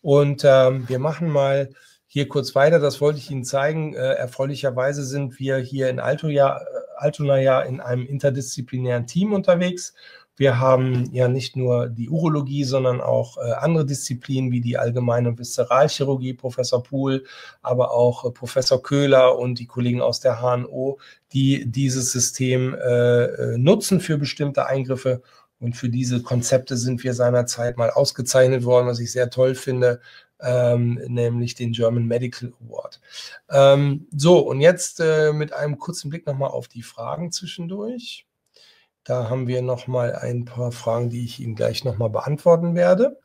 Und ähm, wir machen mal hier kurz weiter, das wollte ich Ihnen zeigen. Äh, erfreulicherweise sind wir hier in Altona, äh, Altona ja in einem interdisziplinären Team unterwegs. Wir haben ja nicht nur die Urologie, sondern auch äh, andere Disziplinen wie die Allgemeine Viszeralchirurgie, Professor Pohl, aber auch äh, Professor Köhler und die Kollegen aus der HNO, die dieses System äh, äh, nutzen für bestimmte Eingriffe. Und für diese Konzepte sind wir seinerzeit mal ausgezeichnet worden, was ich sehr toll finde, ähm, nämlich den German Medical Award. Ähm, so, und jetzt äh, mit einem kurzen Blick nochmal auf die Fragen zwischendurch. Da haben wir nochmal ein paar Fragen, die ich Ihnen gleich nochmal beantworten werde.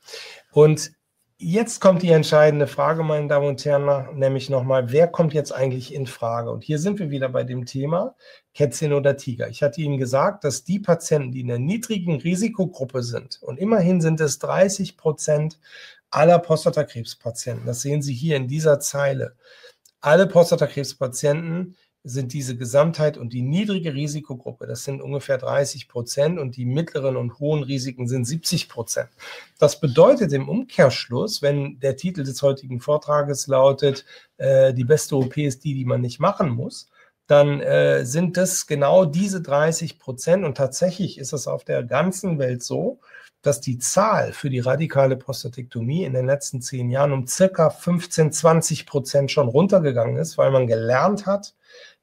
Und jetzt kommt die entscheidende Frage, meine Damen und Herren, nämlich nochmal, wer kommt jetzt eigentlich in Frage? Und hier sind wir wieder bei dem Thema Kätzchen oder Tiger. Ich hatte Ihnen gesagt, dass die Patienten, die in der niedrigen Risikogruppe sind, und immerhin sind es 30 Prozent aller Prostatakrebspatienten. Das sehen Sie hier in dieser Zeile. Alle Prostatakrebspatienten sind diese Gesamtheit und die niedrige Risikogruppe, das sind ungefähr 30 Prozent und die mittleren und hohen Risiken sind 70 Prozent. Das bedeutet im Umkehrschluss, wenn der Titel des heutigen Vortrages lautet, äh, die beste OP ist die, die man nicht machen muss, dann äh, sind das genau diese 30 Prozent und tatsächlich ist es auf der ganzen Welt so, dass die Zahl für die radikale Prostatektomie in den letzten zehn Jahren um circa 15, 20 Prozent schon runtergegangen ist, weil man gelernt hat,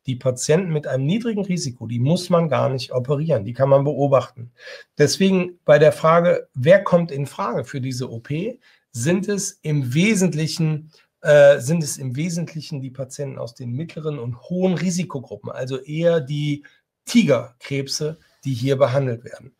die Patienten mit einem niedrigen Risiko, die muss man gar nicht operieren, die kann man beobachten. Deswegen bei der Frage, wer kommt in Frage für diese OP, sind es im Wesentlichen äh, sind es im Wesentlichen die Patienten aus den mittleren und hohen Risikogruppen, also eher die Tigerkrebse, die hier behandelt werden.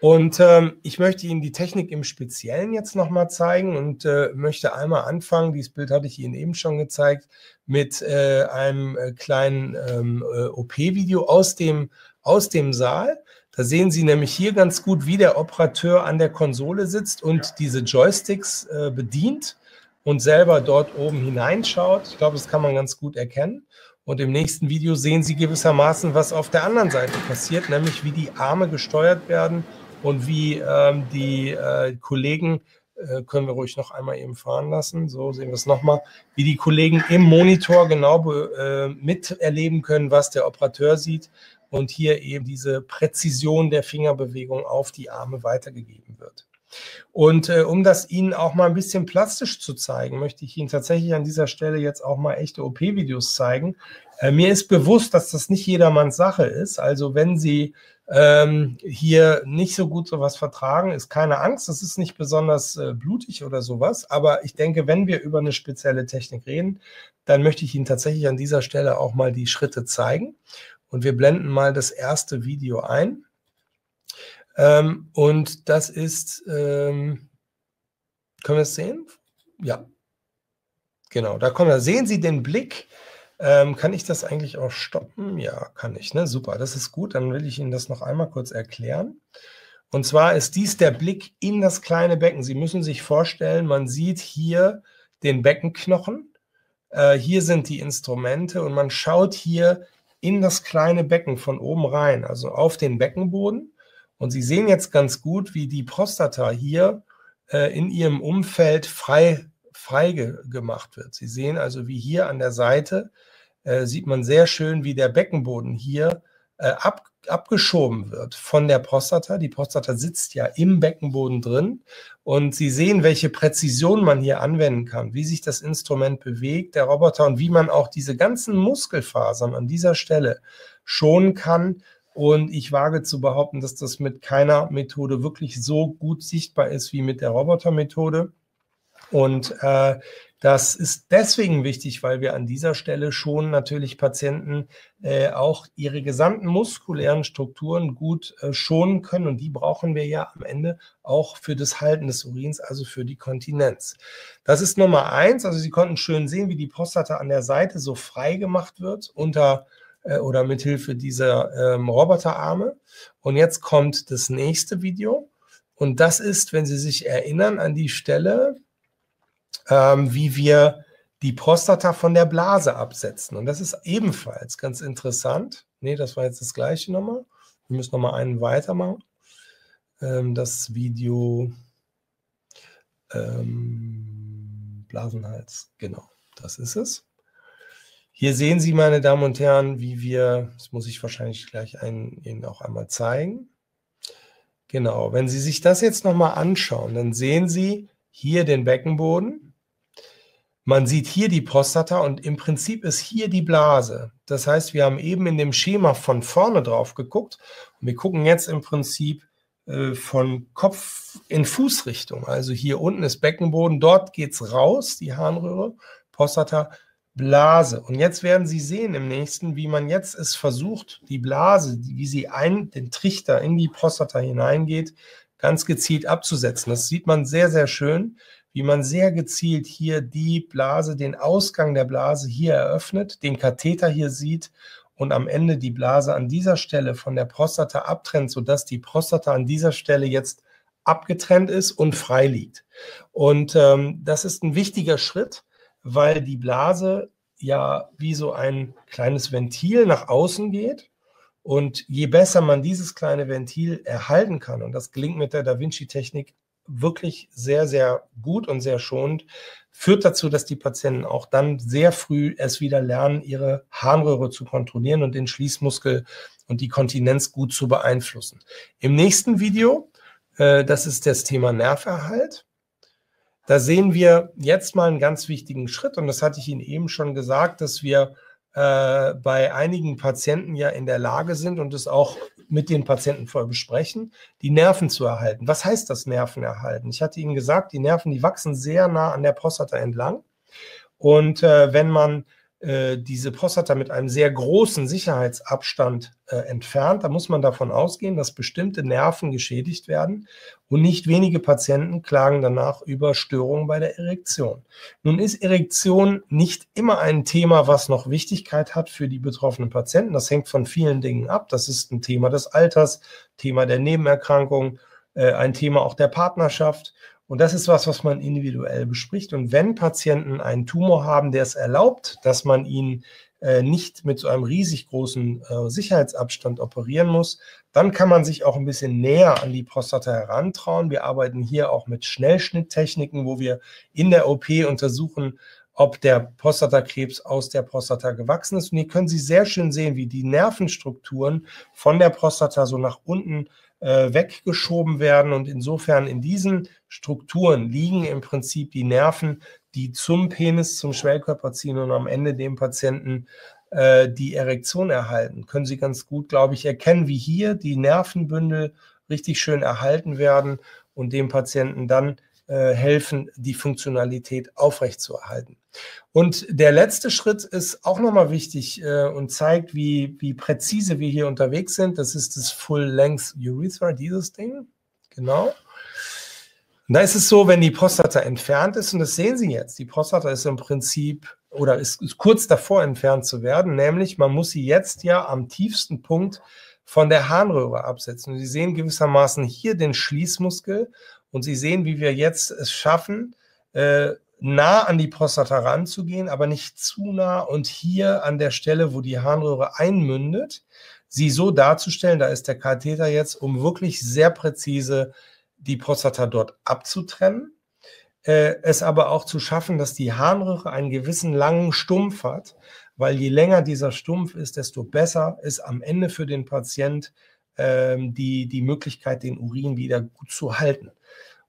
Und ähm, ich möchte Ihnen die Technik im Speziellen jetzt nochmal zeigen und äh, möchte einmal anfangen, dieses Bild hatte ich Ihnen eben schon gezeigt, mit äh, einem äh, kleinen ähm, äh, OP-Video aus dem, aus dem Saal. Da sehen Sie nämlich hier ganz gut, wie der Operateur an der Konsole sitzt und diese Joysticks äh, bedient und selber dort oben hineinschaut. Ich glaube, das kann man ganz gut erkennen. Und im nächsten Video sehen Sie gewissermaßen, was auf der anderen Seite passiert, nämlich wie die Arme gesteuert werden und wie ähm, die äh, Kollegen, äh, können wir ruhig noch einmal eben fahren lassen, so sehen wir es nochmal, wie die Kollegen im Monitor genau äh, miterleben können, was der Operateur sieht und hier eben diese Präzision der Fingerbewegung auf die Arme weitergegeben wird. Und äh, um das Ihnen auch mal ein bisschen plastisch zu zeigen, möchte ich Ihnen tatsächlich an dieser Stelle jetzt auch mal echte OP-Videos zeigen. Äh, mir ist bewusst, dass das nicht jedermanns Sache ist. Also wenn Sie ähm, hier nicht so gut sowas vertragen, ist keine Angst. Das ist nicht besonders äh, blutig oder sowas. Aber ich denke, wenn wir über eine spezielle Technik reden, dann möchte ich Ihnen tatsächlich an dieser Stelle auch mal die Schritte zeigen. Und wir blenden mal das erste Video ein. Ähm, und das ist, ähm, können wir es sehen? Ja. Genau, da kommen wir. Sehen Sie den Blick ähm, kann ich das eigentlich auch stoppen? Ja, kann ich. Ne? Super, das ist gut. Dann will ich Ihnen das noch einmal kurz erklären. Und zwar ist dies der Blick in das kleine Becken. Sie müssen sich vorstellen, man sieht hier den Beckenknochen. Äh, hier sind die Instrumente und man schaut hier in das kleine Becken von oben rein, also auf den Beckenboden. Und Sie sehen jetzt ganz gut, wie die Prostata hier äh, in ihrem Umfeld frei, frei gemacht wird. Sie sehen also, wie hier an der Seite äh, sieht man sehr schön, wie der Beckenboden hier äh, ab, abgeschoben wird von der Prostata. Die Prostata sitzt ja im Beckenboden drin und Sie sehen, welche Präzision man hier anwenden kann, wie sich das Instrument bewegt, der Roboter und wie man auch diese ganzen Muskelfasern an dieser Stelle schonen kann. Und ich wage zu behaupten, dass das mit keiner Methode wirklich so gut sichtbar ist wie mit der Robotermethode. Und äh, das ist deswegen wichtig, weil wir an dieser Stelle schon natürlich Patienten äh, auch ihre gesamten muskulären Strukturen gut äh, schonen können. Und die brauchen wir ja am Ende auch für das Halten des Urins, also für die Kontinenz. Das ist Nummer eins. Also Sie konnten schön sehen, wie die Prostata an der Seite so frei gemacht wird unter äh, oder mithilfe dieser ähm, Roboterarme. Und jetzt kommt das nächste Video. Und das ist, wenn Sie sich erinnern, an die Stelle, ähm, wie wir die Prostata von der Blase absetzen. Und das ist ebenfalls ganz interessant. Nee, das war jetzt das gleiche nochmal. Wir müssen nochmal einen weitermachen. Ähm, das Video ähm, Blasenhals, genau, das ist es. Hier sehen Sie, meine Damen und Herren, wie wir, das muss ich wahrscheinlich gleich einen, Ihnen auch einmal zeigen. Genau, wenn Sie sich das jetzt nochmal anschauen, dann sehen Sie hier den Beckenboden. Man sieht hier die Prostata und im Prinzip ist hier die Blase. Das heißt, wir haben eben in dem Schema von vorne drauf geguckt und wir gucken jetzt im Prinzip äh, von Kopf in Fußrichtung. Also hier unten ist Beckenboden, dort geht es raus, die Harnröhre, Prostata, Blase. Und jetzt werden Sie sehen im nächsten, wie man jetzt es versucht, die Blase, wie sie ein, den Trichter in die Prostata hineingeht, ganz gezielt abzusetzen. Das sieht man sehr, sehr schön wie man sehr gezielt hier die Blase, den Ausgang der Blase hier eröffnet, den Katheter hier sieht und am Ende die Blase an dieser Stelle von der Prostata abtrennt, sodass die Prostata an dieser Stelle jetzt abgetrennt ist und frei liegt. Und ähm, das ist ein wichtiger Schritt, weil die Blase ja wie so ein kleines Ventil nach außen geht. Und je besser man dieses kleine Ventil erhalten kann, und das gelingt mit der Da Vinci-Technik wirklich sehr, sehr gut und sehr schonend, führt dazu, dass die Patienten auch dann sehr früh es wieder lernen, ihre Harnröhre zu kontrollieren und den Schließmuskel und die Kontinenz gut zu beeinflussen. Im nächsten Video, äh, das ist das Thema Nerverhalt. Da sehen wir jetzt mal einen ganz wichtigen Schritt und das hatte ich Ihnen eben schon gesagt, dass wir äh, bei einigen Patienten ja in der Lage sind und es auch mit den Patienten vorher besprechen, die Nerven zu erhalten. Was heißt das Nerven erhalten? Ich hatte Ihnen gesagt, die Nerven, die wachsen sehr nah an der Prostata entlang. Und äh, wenn man diese Prostata mit einem sehr großen Sicherheitsabstand äh, entfernt. Da muss man davon ausgehen, dass bestimmte Nerven geschädigt werden und nicht wenige Patienten klagen danach über Störungen bei der Erektion. Nun ist Erektion nicht immer ein Thema, was noch Wichtigkeit hat für die betroffenen Patienten. Das hängt von vielen Dingen ab. Das ist ein Thema des Alters, Thema der Nebenerkrankung, äh, ein Thema auch der Partnerschaft. Und das ist was, was man individuell bespricht. Und wenn Patienten einen Tumor haben, der es erlaubt, dass man ihn äh, nicht mit so einem riesig großen äh, Sicherheitsabstand operieren muss, dann kann man sich auch ein bisschen näher an die Prostata herantrauen. Wir arbeiten hier auch mit Schnellschnitttechniken, wo wir in der OP untersuchen, ob der Prostatakrebs aus der Prostata gewachsen ist. Und hier können Sie sehr schön sehen, wie die Nervenstrukturen von der Prostata so nach unten äh, weggeschoben werden. Und insofern in diesen Strukturen liegen im Prinzip die Nerven, die zum Penis, zum Schwellkörper ziehen und am Ende dem Patienten äh, die Erektion erhalten. Können Sie ganz gut, glaube ich, erkennen, wie hier die Nervenbündel richtig schön erhalten werden und dem Patienten dann äh, helfen, die Funktionalität aufrechtzuerhalten. Und der letzte Schritt ist auch nochmal wichtig äh, und zeigt, wie, wie präzise wir hier unterwegs sind. Das ist das Full-Length Urethra, dieses Ding. Genau. Und da ist es so, wenn die Prostata entfernt ist, und das sehen Sie jetzt, die Prostata ist im Prinzip oder ist, ist kurz davor entfernt zu werden, nämlich man muss sie jetzt ja am tiefsten Punkt von der Harnröhre absetzen. Und Sie sehen gewissermaßen hier den Schließmuskel und Sie sehen, wie wir jetzt es schaffen, äh, nah an die Prostata ranzugehen, aber nicht zu nah und hier an der Stelle, wo die Harnröhre einmündet, sie so darzustellen, da ist der Katheter jetzt, um wirklich sehr präzise die Prostata dort abzutrennen, äh, es aber auch zu schaffen, dass die Harnröhre einen gewissen langen Stumpf hat, weil je länger dieser Stumpf ist, desto besser ist am Ende für den Patient ähm, die, die Möglichkeit, den Urin wieder gut zu halten.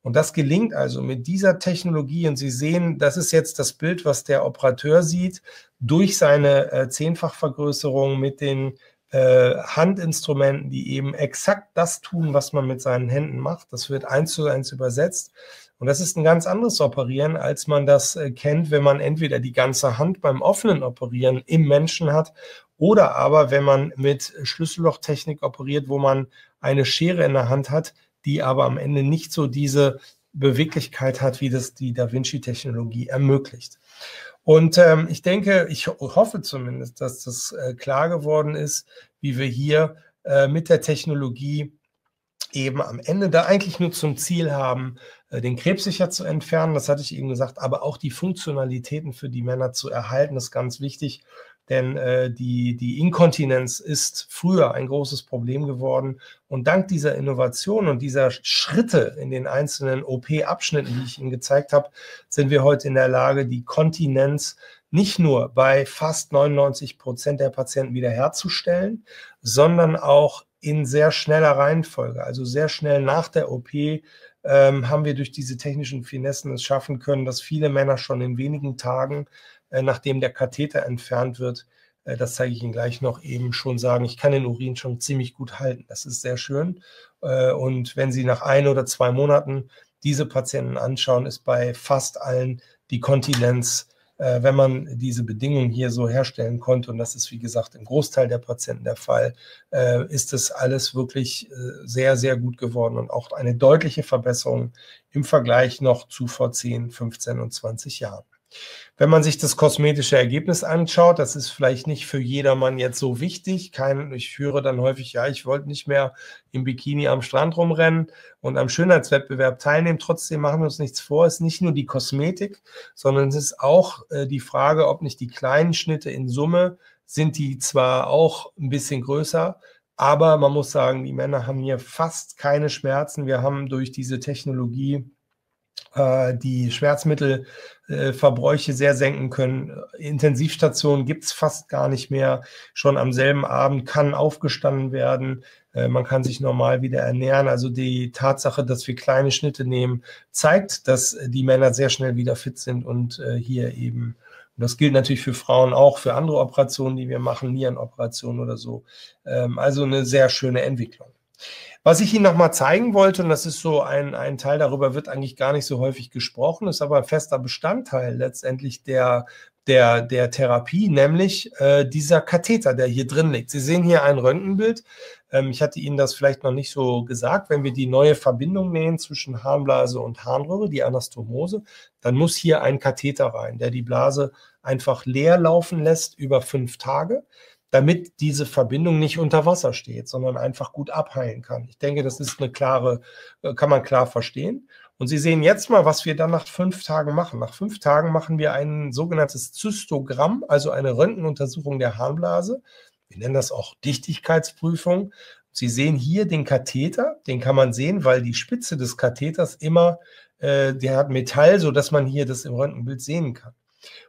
Und das gelingt also mit dieser Technologie. Und Sie sehen, das ist jetzt das Bild, was der Operateur sieht, durch seine äh, Zehnfachvergrößerung mit den äh, Handinstrumenten, die eben exakt das tun, was man mit seinen Händen macht. Das wird eins zu eins übersetzt. Und das ist ein ganz anderes Operieren, als man das äh, kennt, wenn man entweder die ganze Hand beim offenen Operieren im Menschen hat oder aber wenn man mit Schlüssellochtechnik operiert, wo man eine Schere in der Hand hat, die aber am Ende nicht so diese Beweglichkeit hat, wie das die Da Vinci-Technologie ermöglicht. Und ähm, ich denke, ich hoffe zumindest, dass das äh, klar geworden ist, wie wir hier äh, mit der Technologie eben am Ende da eigentlich nur zum Ziel haben, äh, den Krebs sicher zu entfernen, das hatte ich eben gesagt, aber auch die Funktionalitäten für die Männer zu erhalten, das ist ganz wichtig. Denn äh, die, die Inkontinenz ist früher ein großes Problem geworden. Und dank dieser Innovation und dieser Schritte in den einzelnen OP-Abschnitten, die ich Ihnen gezeigt habe, sind wir heute in der Lage, die Kontinenz nicht nur bei fast 99 Prozent der Patienten wiederherzustellen, sondern auch in sehr schneller Reihenfolge, also sehr schnell nach der OP, ähm, haben wir durch diese technischen Finessen es schaffen können, dass viele Männer schon in wenigen Tagen nachdem der Katheter entfernt wird, äh, das zeige ich Ihnen gleich noch, eben schon sagen, ich kann den Urin schon ziemlich gut halten. Das ist sehr schön. Äh, und wenn Sie nach ein oder zwei Monaten diese Patienten anschauen, ist bei fast allen die Kontinenz, wenn man diese Bedingungen hier so herstellen konnte, und das ist wie gesagt im Großteil der Patienten der Fall, ist das alles wirklich sehr, sehr gut geworden und auch eine deutliche Verbesserung im Vergleich noch zu vor 10, 15 und 20 Jahren. Wenn man sich das kosmetische Ergebnis anschaut, das ist vielleicht nicht für jedermann jetzt so wichtig. Kein, ich höre dann häufig, ja, ich wollte nicht mehr im Bikini am Strand rumrennen und am Schönheitswettbewerb teilnehmen. Trotzdem machen wir uns nichts vor. Es ist nicht nur die Kosmetik, sondern es ist auch äh, die Frage, ob nicht die kleinen Schnitte in Summe sind die zwar auch ein bisschen größer, aber man muss sagen, die Männer haben hier fast keine Schmerzen. Wir haben durch diese Technologie äh, Schmerzmittelverbräuche sehr senken können. Intensivstationen gibt es fast gar nicht mehr. Schon am selben Abend kann aufgestanden werden. Äh, man kann sich normal wieder ernähren. Also die Tatsache, dass wir kleine Schnitte nehmen, zeigt, dass die Männer sehr schnell wieder fit sind und äh, hier eben das gilt natürlich für Frauen auch, für andere Operationen, die wir machen, Nierenoperationen oder so. Ähm, also eine sehr schöne Entwicklung. Was ich Ihnen nochmal zeigen wollte, und das ist so ein, ein Teil, darüber wird eigentlich gar nicht so häufig gesprochen, ist aber ein fester Bestandteil letztendlich der, der, der Therapie, nämlich äh, dieser Katheter, der hier drin liegt. Sie sehen hier ein Röntgenbild. Ähm, ich hatte Ihnen das vielleicht noch nicht so gesagt. Wenn wir die neue Verbindung nähen zwischen Harnblase und Harnröhre, die Anastomose, dann muss hier ein Katheter rein, der die Blase einfach leer laufen lässt über fünf Tage damit diese Verbindung nicht unter Wasser steht, sondern einfach gut abheilen kann. Ich denke, das ist eine klare, äh, kann man klar verstehen. Und Sie sehen jetzt mal, was wir dann nach fünf Tagen machen. Nach fünf Tagen machen wir ein sogenanntes Zystogramm, also eine Röntgenuntersuchung der Harnblase. Wir nennen das auch Dichtigkeitsprüfung. Sie sehen hier den Katheter, den kann man sehen, weil die Spitze des Katheters immer, äh, der hat Metall, so dass man hier das im Röntgenbild sehen kann.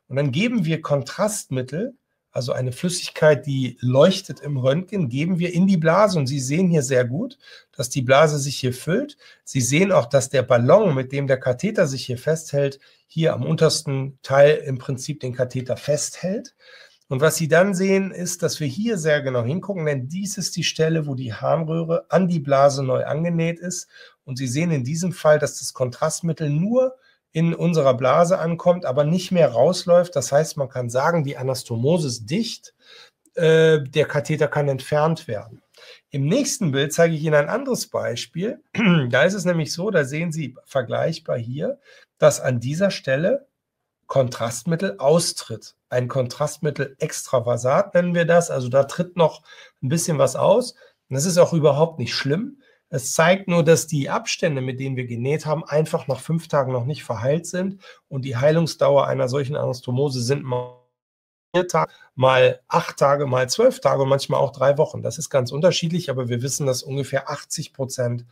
Und dann geben wir Kontrastmittel also eine Flüssigkeit, die leuchtet im Röntgen, geben wir in die Blase. Und Sie sehen hier sehr gut, dass die Blase sich hier füllt. Sie sehen auch, dass der Ballon, mit dem der Katheter sich hier festhält, hier am untersten Teil im Prinzip den Katheter festhält. Und was Sie dann sehen, ist, dass wir hier sehr genau hingucken, denn dies ist die Stelle, wo die Harnröhre an die Blase neu angenäht ist. Und Sie sehen in diesem Fall, dass das Kontrastmittel nur in unserer Blase ankommt, aber nicht mehr rausläuft. Das heißt, man kann sagen, die Anastomose ist dicht, äh, der Katheter kann entfernt werden. Im nächsten Bild zeige ich Ihnen ein anderes Beispiel. Da ist es nämlich so, da sehen Sie vergleichbar hier, dass an dieser Stelle Kontrastmittel austritt. Ein Kontrastmittel extravasat nennen wir das. Also da tritt noch ein bisschen was aus. Das ist auch überhaupt nicht schlimm. Es zeigt nur, dass die Abstände, mit denen wir genäht haben, einfach nach fünf Tagen noch nicht verheilt sind. Und die Heilungsdauer einer solchen Anastomose sind mal vier Tage, mal acht Tage, mal zwölf Tage und manchmal auch drei Wochen. Das ist ganz unterschiedlich, aber wir wissen, dass ungefähr 80 Prozent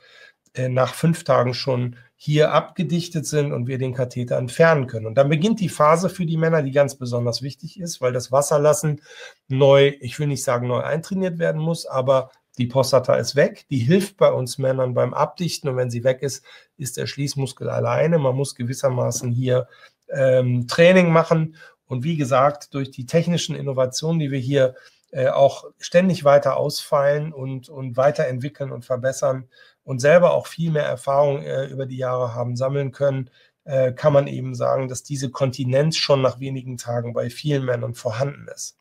äh, nach fünf Tagen schon hier abgedichtet sind und wir den Katheter entfernen können. Und dann beginnt die Phase für die Männer, die ganz besonders wichtig ist, weil das Wasserlassen neu, ich will nicht sagen neu eintrainiert werden muss, aber die Prostata ist weg, die hilft bei uns Männern beim Abdichten und wenn sie weg ist, ist der Schließmuskel alleine. Man muss gewissermaßen hier ähm, Training machen und wie gesagt, durch die technischen Innovationen, die wir hier äh, auch ständig weiter ausfallen und, und weiterentwickeln und verbessern und selber auch viel mehr Erfahrung äh, über die Jahre haben sammeln können, äh, kann man eben sagen, dass diese Kontinenz schon nach wenigen Tagen bei vielen Männern vorhanden ist.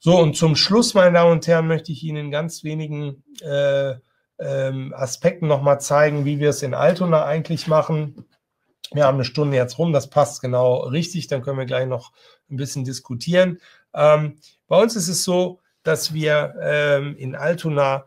So, und zum Schluss, meine Damen und Herren, möchte ich Ihnen in ganz wenigen äh, ähm, Aspekten nochmal zeigen, wie wir es in Altona eigentlich machen. Wir haben eine Stunde jetzt rum, das passt genau richtig, dann können wir gleich noch ein bisschen diskutieren. Ähm, bei uns ist es so, dass wir ähm, in Altona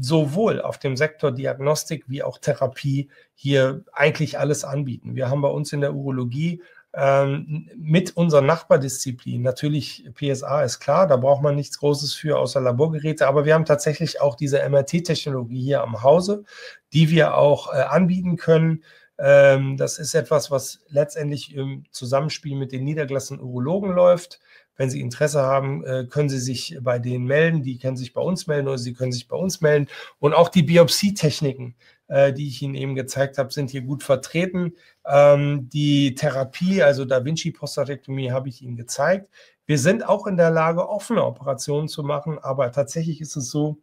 sowohl auf dem Sektor Diagnostik wie auch Therapie hier eigentlich alles anbieten. Wir haben bei uns in der Urologie ähm, mit unseren Nachbardisziplinen. Natürlich, PSA ist klar, da braucht man nichts Großes für außer Laborgeräte, aber wir haben tatsächlich auch diese MRT-Technologie hier am Hause, die wir auch äh, anbieten können. Ähm, das ist etwas, was letztendlich im Zusammenspiel mit den niedergelassenen Urologen läuft. Wenn Sie Interesse haben, äh, können Sie sich bei denen melden. Die können sich bei uns melden oder Sie können sich bei uns melden. Und auch die Biopsietechniken, die ich Ihnen eben gezeigt habe, sind hier gut vertreten. Ähm, die Therapie, also Da Vinci Prostatektomie, habe ich Ihnen gezeigt. Wir sind auch in der Lage, offene Operationen zu machen, aber tatsächlich ist es so,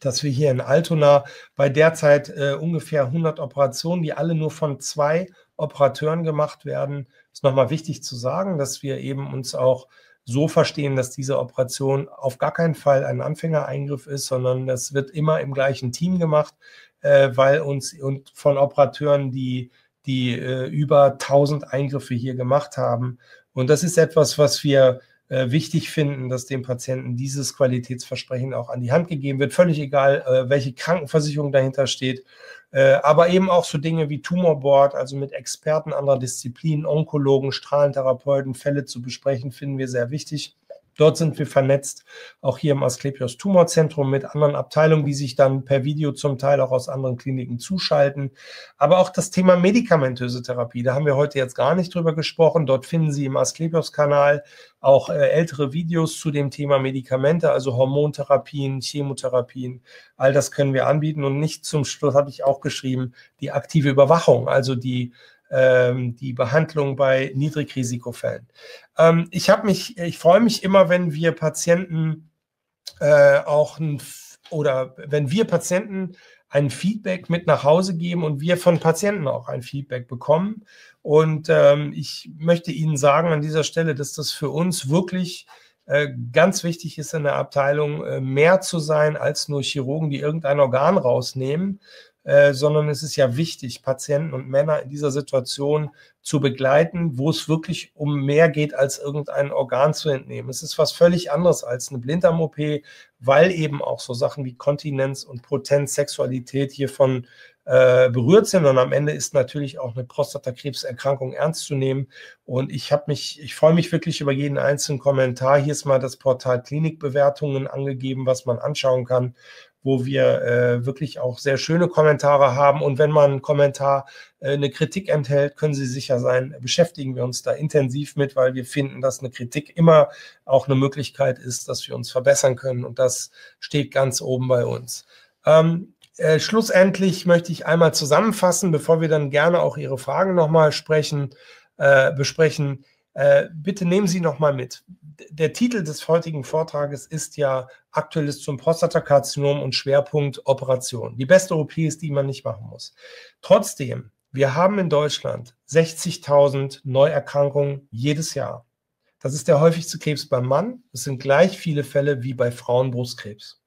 dass wir hier in Altona bei derzeit äh, ungefähr 100 Operationen, die alle nur von zwei Operateuren gemacht werden, ist nochmal wichtig zu sagen, dass wir eben uns auch so verstehen, dass diese Operation auf gar keinen Fall ein Anfängereingriff ist, sondern das wird immer im gleichen Team gemacht, äh, weil uns und von Operateuren, die, die äh, über 1000 Eingriffe hier gemacht haben. Und das ist etwas, was wir äh, wichtig finden, dass dem Patienten dieses Qualitätsversprechen auch an die Hand gegeben wird. Völlig egal, äh, welche Krankenversicherung dahinter steht. Äh, aber eben auch so Dinge wie Tumorboard, also mit Experten anderer Disziplinen, Onkologen, Strahlentherapeuten, Fälle zu besprechen, finden wir sehr wichtig. Dort sind wir vernetzt, auch hier im Asklepios Tumorzentrum mit anderen Abteilungen, die sich dann per Video zum Teil auch aus anderen Kliniken zuschalten. Aber auch das Thema medikamentöse Therapie, da haben wir heute jetzt gar nicht drüber gesprochen. Dort finden Sie im Asklepios-Kanal auch äh, ältere Videos zu dem Thema Medikamente, also Hormontherapien, Chemotherapien. All das können wir anbieten. Und nicht zum Schluss habe ich auch geschrieben, die aktive Überwachung, also die ähm, die Behandlung bei Niedrigrisikofällen. Ähm, ich habe mich, ich freue mich immer, wenn wir Patienten äh, auch ein, oder wenn wir Patienten ein Feedback mit nach Hause geben und wir von Patienten auch ein Feedback bekommen. Und ähm, ich möchte Ihnen sagen an dieser Stelle, dass das für uns wirklich äh, ganz wichtig ist in der Abteilung, äh, mehr zu sein als nur Chirurgen, die irgendein Organ rausnehmen, äh, sondern es ist ja wichtig, Patienten und Männer in dieser Situation zu begleiten, wo es wirklich um mehr geht, als irgendein Organ zu entnehmen. Es ist was völlig anderes als eine Blinddarm-OP, weil eben auch so Sachen wie Kontinenz und Potenz, Sexualität hiervon äh, berührt sind. Und am Ende ist natürlich auch eine Prostatakrebserkrankung ernst zu nehmen. Und ich habe mich, ich freue mich wirklich über jeden einzelnen Kommentar. Hier ist mal das Portal Klinikbewertungen angegeben, was man anschauen kann wo wir äh, wirklich auch sehr schöne Kommentare haben. Und wenn man einen Kommentar äh, eine Kritik enthält, können Sie sicher sein, beschäftigen wir uns da intensiv mit, weil wir finden, dass eine Kritik immer auch eine Möglichkeit ist, dass wir uns verbessern können. Und das steht ganz oben bei uns. Ähm, äh, schlussendlich möchte ich einmal zusammenfassen, bevor wir dann gerne auch Ihre Fragen nochmal sprechen, äh, besprechen. Äh, bitte nehmen Sie nochmal mit der Titel des heutigen Vortrages ist ja Aktuelles zum Prostatakarzinom und Schwerpunkt Operation. Die beste OP ist, die man nicht machen muss. Trotzdem, wir haben in Deutschland 60.000 Neuerkrankungen jedes Jahr. Das ist der häufigste Krebs beim Mann. Es sind gleich viele Fälle wie bei Frauen Brustkrebs.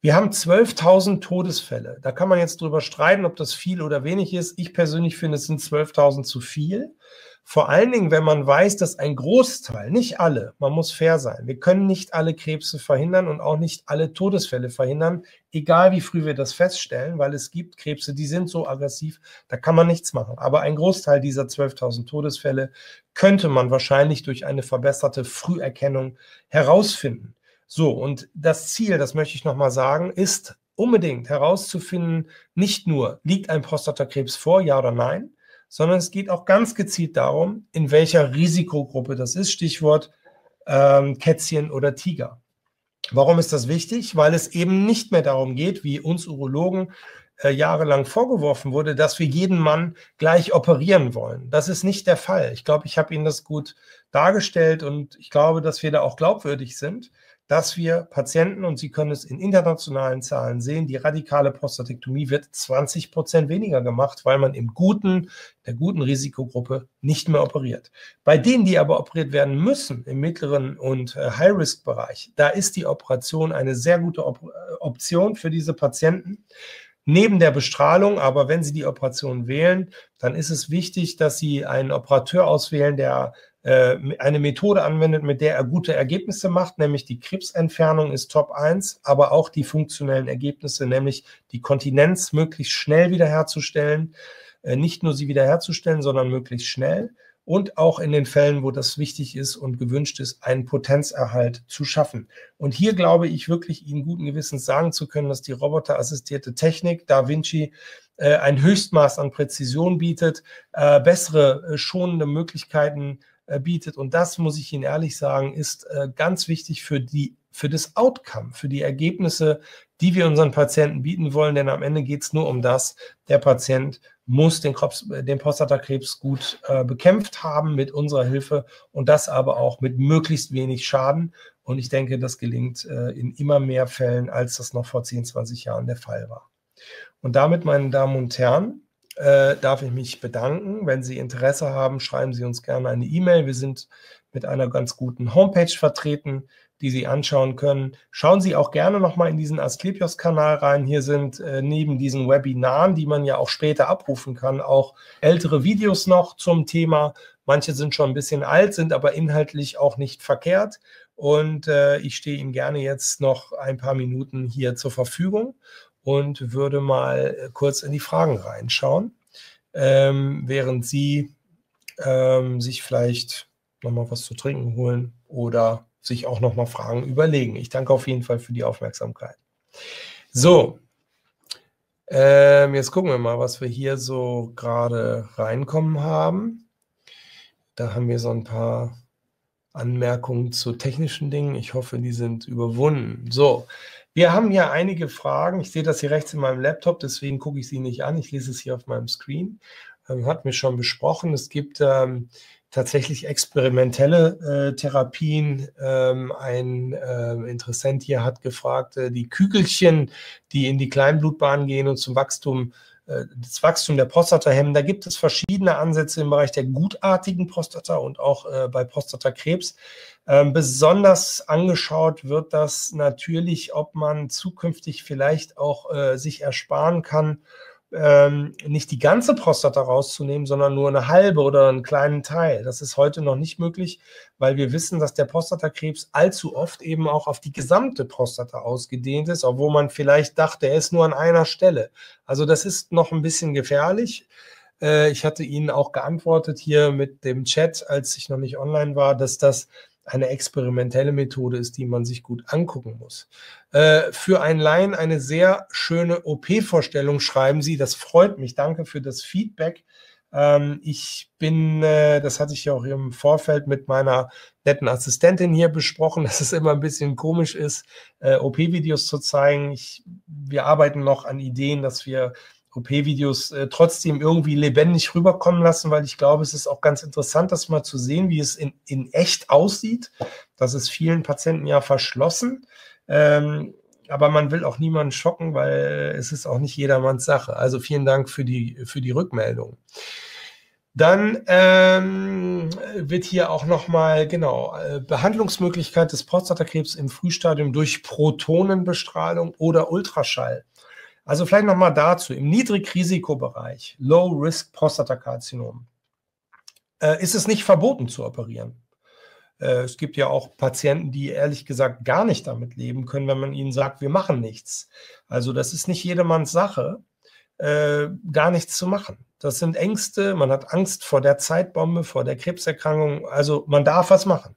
Wir haben 12.000 Todesfälle. Da kann man jetzt drüber streiten, ob das viel oder wenig ist. Ich persönlich finde, es sind 12.000 zu viel. Vor allen Dingen, wenn man weiß, dass ein Großteil, nicht alle, man muss fair sein, wir können nicht alle Krebse verhindern und auch nicht alle Todesfälle verhindern, egal wie früh wir das feststellen, weil es gibt Krebse, die sind so aggressiv, da kann man nichts machen. Aber ein Großteil dieser 12.000 Todesfälle könnte man wahrscheinlich durch eine verbesserte Früherkennung herausfinden. So, und das Ziel, das möchte ich nochmal sagen, ist unbedingt herauszufinden, nicht nur, liegt ein Prostatakrebs vor, ja oder nein, sondern es geht auch ganz gezielt darum, in welcher Risikogruppe das ist. Stichwort ähm, Kätzchen oder Tiger. Warum ist das wichtig? Weil es eben nicht mehr darum geht, wie uns Urologen äh, jahrelang vorgeworfen wurde, dass wir jeden Mann gleich operieren wollen. Das ist nicht der Fall. Ich glaube, ich habe Ihnen das gut dargestellt und ich glaube, dass wir da auch glaubwürdig sind dass wir Patienten, und Sie können es in internationalen Zahlen sehen, die radikale Prostatektomie wird 20 Prozent weniger gemacht, weil man im guten, der guten Risikogruppe nicht mehr operiert. Bei denen, die aber operiert werden müssen, im mittleren und äh, High-Risk-Bereich, da ist die Operation eine sehr gute Op äh, Option für diese Patienten neben der Bestrahlung. Aber wenn Sie die Operation wählen, dann ist es wichtig, dass Sie einen Operateur auswählen, der eine Methode anwendet, mit der er gute Ergebnisse macht, nämlich die Krebsentfernung ist Top 1, aber auch die funktionellen Ergebnisse, nämlich die Kontinenz möglichst schnell wiederherzustellen, äh, nicht nur sie wiederherzustellen, sondern möglichst schnell und auch in den Fällen, wo das wichtig ist und gewünscht ist, einen Potenzerhalt zu schaffen. Und hier glaube ich wirklich, Ihnen guten Gewissens sagen zu können, dass die roboterassistierte Technik Da Vinci äh, ein Höchstmaß an Präzision bietet, äh, bessere äh, schonende Möglichkeiten äh, bietet. Und das, muss ich Ihnen ehrlich sagen, ist äh, ganz wichtig für die für das Outcome, für die Ergebnisse, die wir unseren Patienten bieten wollen. Denn am Ende geht es nur um das, der Patient muss den, Krebs, den Prostatakrebs gut äh, bekämpft haben mit unserer Hilfe und das aber auch mit möglichst wenig Schaden. Und ich denke, das gelingt äh, in immer mehr Fällen, als das noch vor 10, 20 Jahren der Fall war. Und damit, meine Damen und Herren, äh, darf ich mich bedanken. Wenn Sie Interesse haben, schreiben Sie uns gerne eine E-Mail. Wir sind mit einer ganz guten Homepage vertreten, die Sie anschauen können. Schauen Sie auch gerne nochmal in diesen Asklepios-Kanal rein. Hier sind äh, neben diesen Webinaren, die man ja auch später abrufen kann, auch ältere Videos noch zum Thema. Manche sind schon ein bisschen alt, sind aber inhaltlich auch nicht verkehrt. Und äh, ich stehe Ihnen gerne jetzt noch ein paar Minuten hier zur Verfügung und würde mal äh, kurz in die Fragen reinschauen, ähm, während Sie ähm, sich vielleicht nochmal was zu trinken holen oder sich auch nochmal Fragen überlegen. Ich danke auf jeden Fall für die Aufmerksamkeit. So, ähm, jetzt gucken wir mal, was wir hier so gerade reinkommen haben. Da haben wir so ein paar Anmerkungen zu technischen Dingen. Ich hoffe, die sind überwunden. So, wir haben hier einige Fragen. Ich sehe das hier rechts in meinem Laptop, deswegen gucke ich sie nicht an. Ich lese es hier auf meinem Screen. Ähm, hat mir schon besprochen. Es gibt ähm, tatsächlich experimentelle äh, Therapien. Ähm, ein äh, Interessent hier hat gefragt, äh, die Kügelchen, die in die Kleinblutbahn gehen und zum Wachstum das Wachstum der Prostata hemmen. Da gibt es verschiedene Ansätze im Bereich der gutartigen Prostata und auch äh, bei Prostatakrebs. Ähm, besonders angeschaut wird das natürlich, ob man zukünftig vielleicht auch äh, sich ersparen kann, ähm, nicht die ganze Prostata rauszunehmen, sondern nur eine halbe oder einen kleinen Teil. Das ist heute noch nicht möglich, weil wir wissen, dass der Prostatakrebs allzu oft eben auch auf die gesamte Prostata ausgedehnt ist, obwohl man vielleicht dachte, er ist nur an einer Stelle. Also das ist noch ein bisschen gefährlich. Äh, ich hatte Ihnen auch geantwortet hier mit dem Chat, als ich noch nicht online war, dass das eine experimentelle Methode ist, die man sich gut angucken muss. Äh, für ein Laien eine sehr schöne OP-Vorstellung schreiben Sie. Das freut mich. Danke für das Feedback. Ähm, ich bin, äh, das hatte ich ja auch im Vorfeld mit meiner netten Assistentin hier besprochen, dass es immer ein bisschen komisch ist, äh, OP-Videos zu zeigen. Ich, wir arbeiten noch an Ideen, dass wir OP-Videos äh, trotzdem irgendwie lebendig rüberkommen lassen, weil ich glaube, es ist auch ganz interessant, das mal zu sehen, wie es in, in echt aussieht. Das ist vielen Patienten ja verschlossen. Ähm, aber man will auch niemanden schocken, weil es ist auch nicht jedermanns Sache. Also vielen Dank für die, für die Rückmeldung. Dann ähm, wird hier auch nochmal, genau, äh, Behandlungsmöglichkeit des Prostatakrebs im Frühstadium durch Protonenbestrahlung oder Ultraschall. Also vielleicht nochmal dazu, im Niedrigrisikobereich, Low-Risk Prostatakarzinom, äh, ist es nicht verboten zu operieren. Äh, es gibt ja auch Patienten, die ehrlich gesagt gar nicht damit leben können, wenn man ihnen sagt, wir machen nichts. Also das ist nicht jedermanns Sache, äh, gar nichts zu machen. Das sind Ängste, man hat Angst vor der Zeitbombe, vor der Krebserkrankung. Also man darf was machen.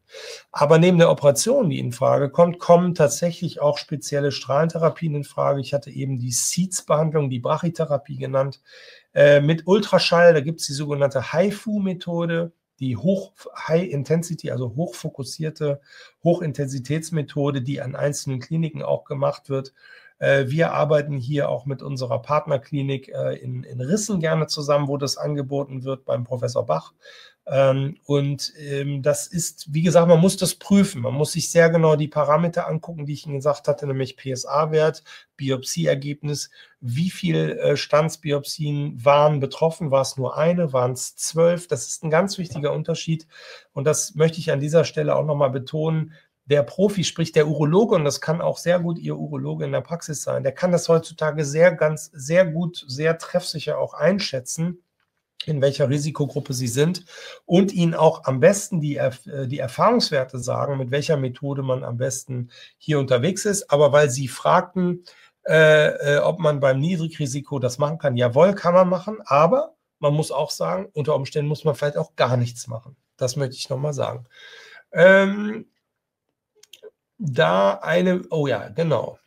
Aber neben der Operation, die in Frage kommt, kommen tatsächlich auch spezielle Strahlentherapien in Frage. Ich hatte eben die SEEDS-Behandlung, die Brachytherapie genannt. Äh, mit Ultraschall, da gibt es die sogenannte HIFU-Methode, die Hoch High Intensity, also hochfokussierte Hochintensitätsmethode, die an einzelnen Kliniken auch gemacht wird. Äh, wir arbeiten hier auch mit unserer Partnerklinik äh, in, in Rissen gerne zusammen, wo das angeboten wird beim Professor Bach. Ähm, und ähm, das ist, wie gesagt, man muss das prüfen. Man muss sich sehr genau die Parameter angucken, die ich Ihnen gesagt hatte, nämlich PSA-Wert, Biopsieergebnis, wie viel äh, Standsbiopsien waren betroffen, war es nur eine, waren es zwölf. Das ist ein ganz wichtiger Unterschied. Und das möchte ich an dieser Stelle auch nochmal betonen der Profi, sprich der Urologe, und das kann auch sehr gut Ihr Urologe in der Praxis sein, der kann das heutzutage sehr, ganz, sehr gut, sehr treffsicher auch einschätzen, in welcher Risikogruppe Sie sind und Ihnen auch am besten die, die Erfahrungswerte sagen, mit welcher Methode man am besten hier unterwegs ist. Aber weil Sie fragten, äh, äh, ob man beim Niedrigrisiko das machen kann, jawohl, kann man machen, aber man muss auch sagen, unter Umständen muss man vielleicht auch gar nichts machen. Das möchte ich nochmal sagen. Ähm, da eine, oh ja, genau.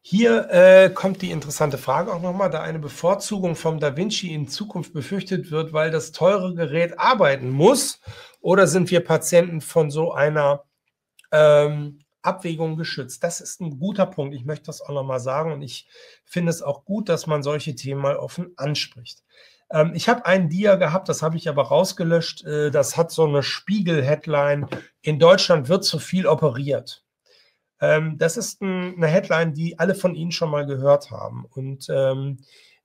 Hier äh, kommt die interessante Frage auch nochmal, da eine Bevorzugung vom Da Vinci in Zukunft befürchtet wird, weil das teure Gerät arbeiten muss, oder sind wir Patienten von so einer ähm, Abwägung geschützt? Das ist ein guter Punkt. Ich möchte das auch nochmal sagen und ich finde es auch gut, dass man solche Themen mal offen anspricht. Ähm, ich habe einen Dia gehabt, das habe ich aber rausgelöscht. Äh, das hat so eine Spiegel-Headline. In Deutschland wird zu viel operiert. Ähm, das ist ein, eine Headline, die alle von Ihnen schon mal gehört haben. Und ähm,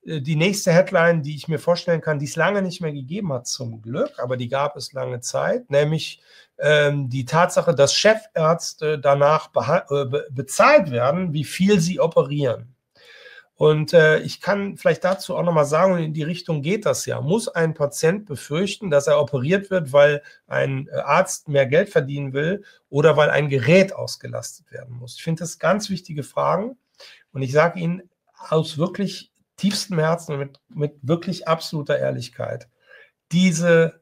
äh, die nächste Headline, die ich mir vorstellen kann, die es lange nicht mehr gegeben hat, zum Glück, aber die gab es lange Zeit, nämlich ähm, die Tatsache, dass Chefärzte danach äh, bezahlt werden, wie viel sie operieren. Und äh, ich kann vielleicht dazu auch nochmal sagen, in die Richtung geht das ja. Muss ein Patient befürchten, dass er operiert wird, weil ein äh, Arzt mehr Geld verdienen will oder weil ein Gerät ausgelastet werden muss? Ich finde das ganz wichtige Fragen. Und ich sage Ihnen aus wirklich tiefstem Herzen und mit, mit wirklich absoluter Ehrlichkeit, diese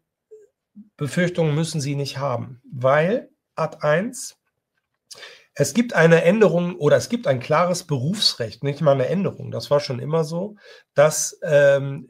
Befürchtungen müssen Sie nicht haben, weil Ad 1, es gibt eine Änderung oder es gibt ein klares Berufsrecht, nicht mal eine Änderung, das war schon immer so, dass ähm,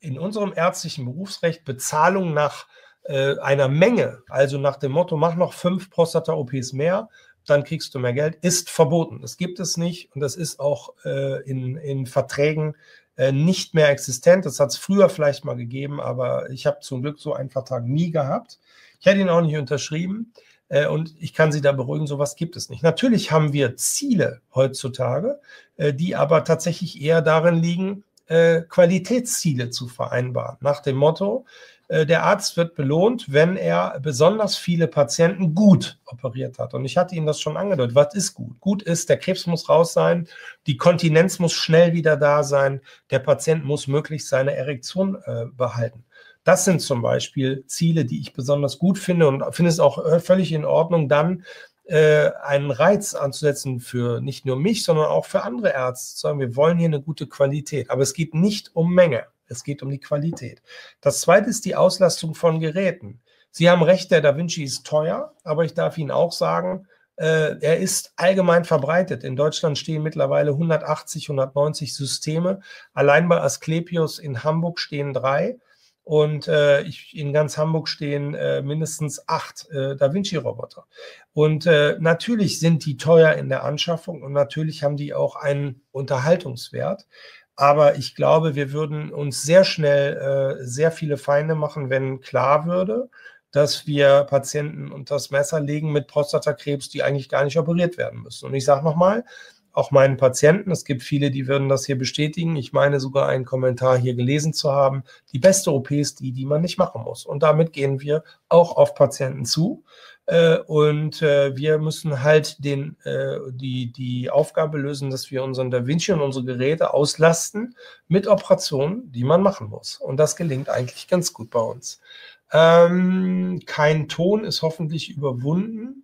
in unserem ärztlichen Berufsrecht Bezahlung nach äh, einer Menge, also nach dem Motto, mach noch fünf Prostata-OPs mehr, dann kriegst du mehr Geld, ist verboten. Das gibt es nicht und das ist auch äh, in, in Verträgen äh, nicht mehr existent. Das hat es früher vielleicht mal gegeben, aber ich habe zum Glück so einen Vertrag nie gehabt. Ich hätte ihn auch nicht unterschrieben. Äh, und ich kann Sie da beruhigen, sowas gibt es nicht. Natürlich haben wir Ziele heutzutage, äh, die aber tatsächlich eher darin liegen, äh, Qualitätsziele zu vereinbaren. Nach dem Motto, der Arzt wird belohnt, wenn er besonders viele Patienten gut operiert hat. Und ich hatte Ihnen das schon angedeutet. Was ist gut? Gut ist, der Krebs muss raus sein, die Kontinenz muss schnell wieder da sein, der Patient muss möglichst seine Erektion äh, behalten. Das sind zum Beispiel Ziele, die ich besonders gut finde und finde es auch äh, völlig in Ordnung, dann äh, einen Reiz anzusetzen für nicht nur mich, sondern auch für andere Ärzte. Sagen, wir wollen hier eine gute Qualität. Aber es geht nicht um Menge, es geht um die Qualität. Das zweite ist die Auslastung von Geräten. Sie haben recht, der Da Vinci ist teuer, aber ich darf Ihnen auch sagen, äh, er ist allgemein verbreitet. In Deutschland stehen mittlerweile 180, 190 Systeme. Allein bei Asklepios in Hamburg stehen drei. Und äh, ich, in ganz Hamburg stehen äh, mindestens acht äh, Da Vinci-Roboter. Und äh, natürlich sind die teuer in der Anschaffung und natürlich haben die auch einen Unterhaltungswert. Aber ich glaube, wir würden uns sehr schnell äh, sehr viele Feinde machen, wenn klar würde, dass wir Patienten unter das Messer legen mit Prostatakrebs, die eigentlich gar nicht operiert werden müssen. Und ich sage nochmal, auch meinen Patienten. Es gibt viele, die würden das hier bestätigen. Ich meine sogar einen Kommentar hier gelesen zu haben. Die beste OP ist die, die man nicht machen muss. Und damit gehen wir auch auf Patienten zu. Äh, und äh, wir müssen halt den, äh, die, die Aufgabe lösen, dass wir unseren Da Vinci und unsere Geräte auslasten mit Operationen, die man machen muss. Und das gelingt eigentlich ganz gut bei uns. Ähm, kein Ton ist hoffentlich überwunden.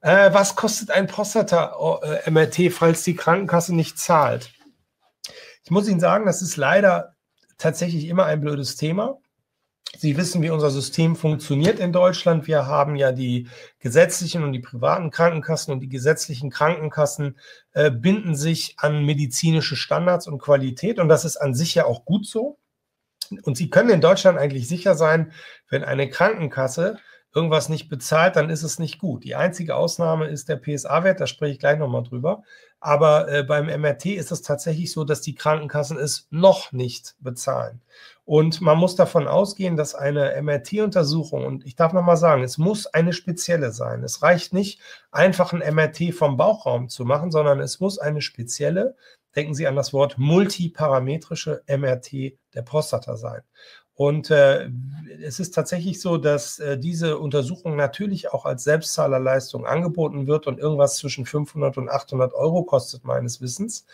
Äh, was kostet ein Prostata-MRT, falls die Krankenkasse nicht zahlt? Ich muss Ihnen sagen, das ist leider tatsächlich immer ein blödes Thema. Sie wissen, wie unser System funktioniert in Deutschland. Wir haben ja die gesetzlichen und die privaten Krankenkassen und die gesetzlichen Krankenkassen äh, binden sich an medizinische Standards und Qualität und das ist an sich ja auch gut so. Und Sie können in Deutschland eigentlich sicher sein, wenn eine Krankenkasse irgendwas nicht bezahlt, dann ist es nicht gut. Die einzige Ausnahme ist der PSA-Wert, da spreche ich gleich nochmal drüber. Aber äh, beim MRT ist es tatsächlich so, dass die Krankenkassen es noch nicht bezahlen. Und man muss davon ausgehen, dass eine MRT-Untersuchung, und ich darf nochmal sagen, es muss eine spezielle sein. Es reicht nicht, einfach ein MRT vom Bauchraum zu machen, sondern es muss eine spezielle, denken Sie an das Wort multiparametrische MRT der Prostata sein. Und äh, es ist tatsächlich so, dass äh, diese Untersuchung natürlich auch als Selbstzahlerleistung angeboten wird und irgendwas zwischen 500 und 800 Euro kostet, meines Wissens.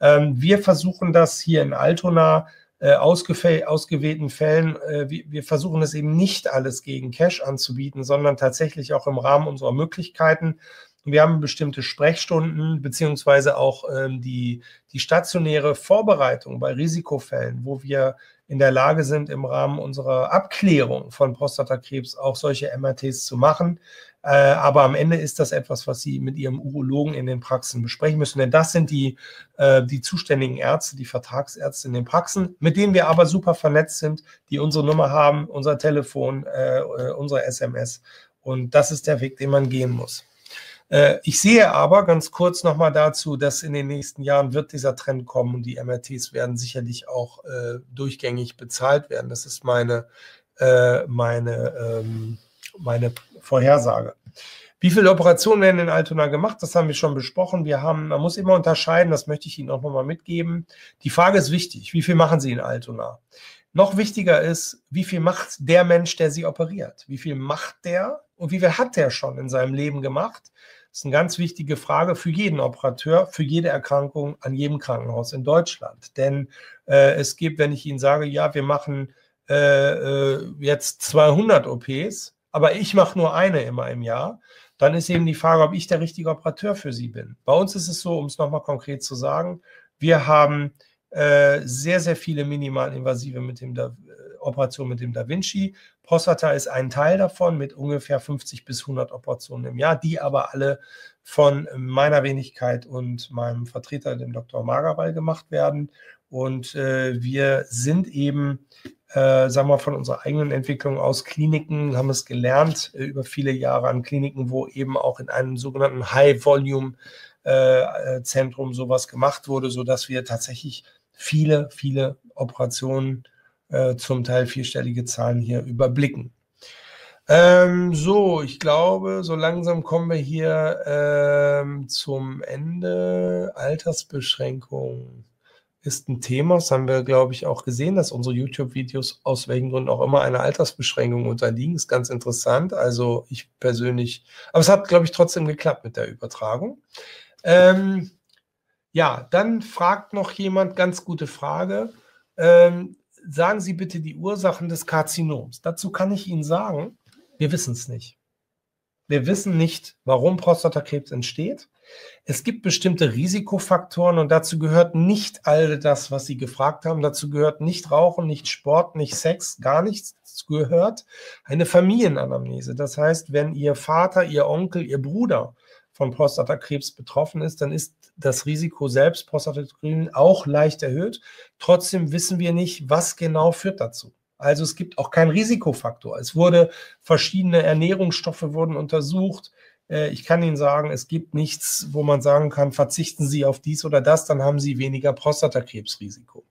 Ähm, wir versuchen das hier in Altona äh, ausgewählten Fällen, äh, wir, versuchen es eben nicht alles gegen Cash anzubieten, sondern tatsächlich auch im Rahmen unserer Möglichkeiten. Wir haben bestimmte Sprechstunden beziehungsweise auch ähm, die, die stationäre Vorbereitung bei Risikofällen, wo wir in der Lage sind, im Rahmen unserer Abklärung von Prostatakrebs auch solche MRTs zu machen. Äh, aber am Ende ist das etwas, was Sie mit Ihrem Urologen in den Praxen besprechen müssen. Denn das sind die, äh, die zuständigen Ärzte, die Vertragsärzte in den Praxen, mit denen wir aber super vernetzt sind, die unsere Nummer haben, unser Telefon, äh, unsere SMS. Und das ist der Weg, den man gehen muss. Äh, ich sehe aber ganz kurz nochmal dazu, dass in den nächsten Jahren wird dieser Trend kommen und die MRTs werden sicherlich auch äh, durchgängig bezahlt werden. Das ist meine, äh, meine, ähm, meine Vorhersage. Wie viele Operationen werden in Altona gemacht? Das haben wir schon besprochen. Wir haben, man muss immer unterscheiden, das möchte ich Ihnen auch nochmal mitgeben. Die Frage ist wichtig. Wie viel machen Sie in Altona? Noch wichtiger ist, wie viel macht der Mensch, der Sie operiert? Wie viel macht der und wie viel hat der schon in seinem Leben gemacht? Das ist eine ganz wichtige Frage für jeden Operateur, für jede Erkrankung an jedem Krankenhaus in Deutschland. Denn äh, es gibt, wenn ich Ihnen sage, ja, wir machen äh, äh jetzt 200 OPs, aber ich mache nur eine immer im Jahr, dann ist eben die Frage, ob ich der richtige Operateur für Sie bin. Bei uns ist es so, um es nochmal konkret zu sagen, wir haben äh, sehr, sehr viele minimalinvasive mit dem da, äh, Operationen mit dem Da Vinci. Prostata ist ein Teil davon mit ungefähr 50 bis 100 Operationen im Jahr, die aber alle von meiner Wenigkeit und meinem Vertreter, dem Dr. Magerball, gemacht werden. Und äh, wir sind eben, äh, sagen wir von unserer eigenen Entwicklung aus Kliniken, haben es gelernt äh, über viele Jahre an Kliniken, wo eben auch in einem sogenannten High-Volume- äh, Zentrum sowas gemacht wurde, sodass wir tatsächlich viele, viele Operationen, äh, zum Teil vierstellige Zahlen hier überblicken. Ähm, so, ich glaube, so langsam kommen wir hier ähm, zum Ende. Altersbeschränkung ist ein Thema. Das haben wir, glaube ich, auch gesehen, dass unsere YouTube-Videos aus welchen Gründen auch immer einer Altersbeschränkung unterliegen. Ist ganz interessant. Also ich persönlich, aber es hat, glaube ich, trotzdem geklappt mit der Übertragung. Ähm, ja, dann fragt noch jemand, ganz gute Frage. Ähm, sagen Sie bitte die Ursachen des Karzinoms. Dazu kann ich Ihnen sagen, wir wissen es nicht. Wir wissen nicht, warum Prostatakrebs entsteht. Es gibt bestimmte Risikofaktoren und dazu gehört nicht all das, was Sie gefragt haben. Dazu gehört nicht Rauchen, nicht Sport, nicht Sex, gar nichts. Dazu gehört eine Familienanamnese. Das heißt, wenn Ihr Vater, Ihr Onkel, Ihr Bruder von Prostatakrebs betroffen ist, dann ist das Risiko selbst Prostatakrebs auch leicht erhöht. Trotzdem wissen wir nicht, was genau führt dazu. Also es gibt auch keinen Risikofaktor. Es wurde verschiedene Ernährungsstoffe wurden untersucht. Äh, ich kann Ihnen sagen, es gibt nichts, wo man sagen kann, verzichten Sie auf dies oder das, dann haben Sie weniger Prostatakrebsrisiko.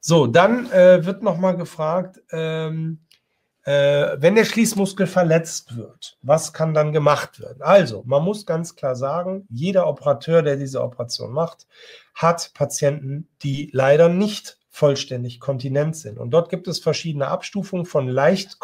So, dann äh, wird nochmal gefragt, ähm, äh, wenn der Schließmuskel verletzt wird, was kann dann gemacht werden? Also, man muss ganz klar sagen, jeder Operateur, der diese Operation macht, hat Patienten, die leider nicht vollständig kontinent sind. Und dort gibt es verschiedene Abstufungen von leicht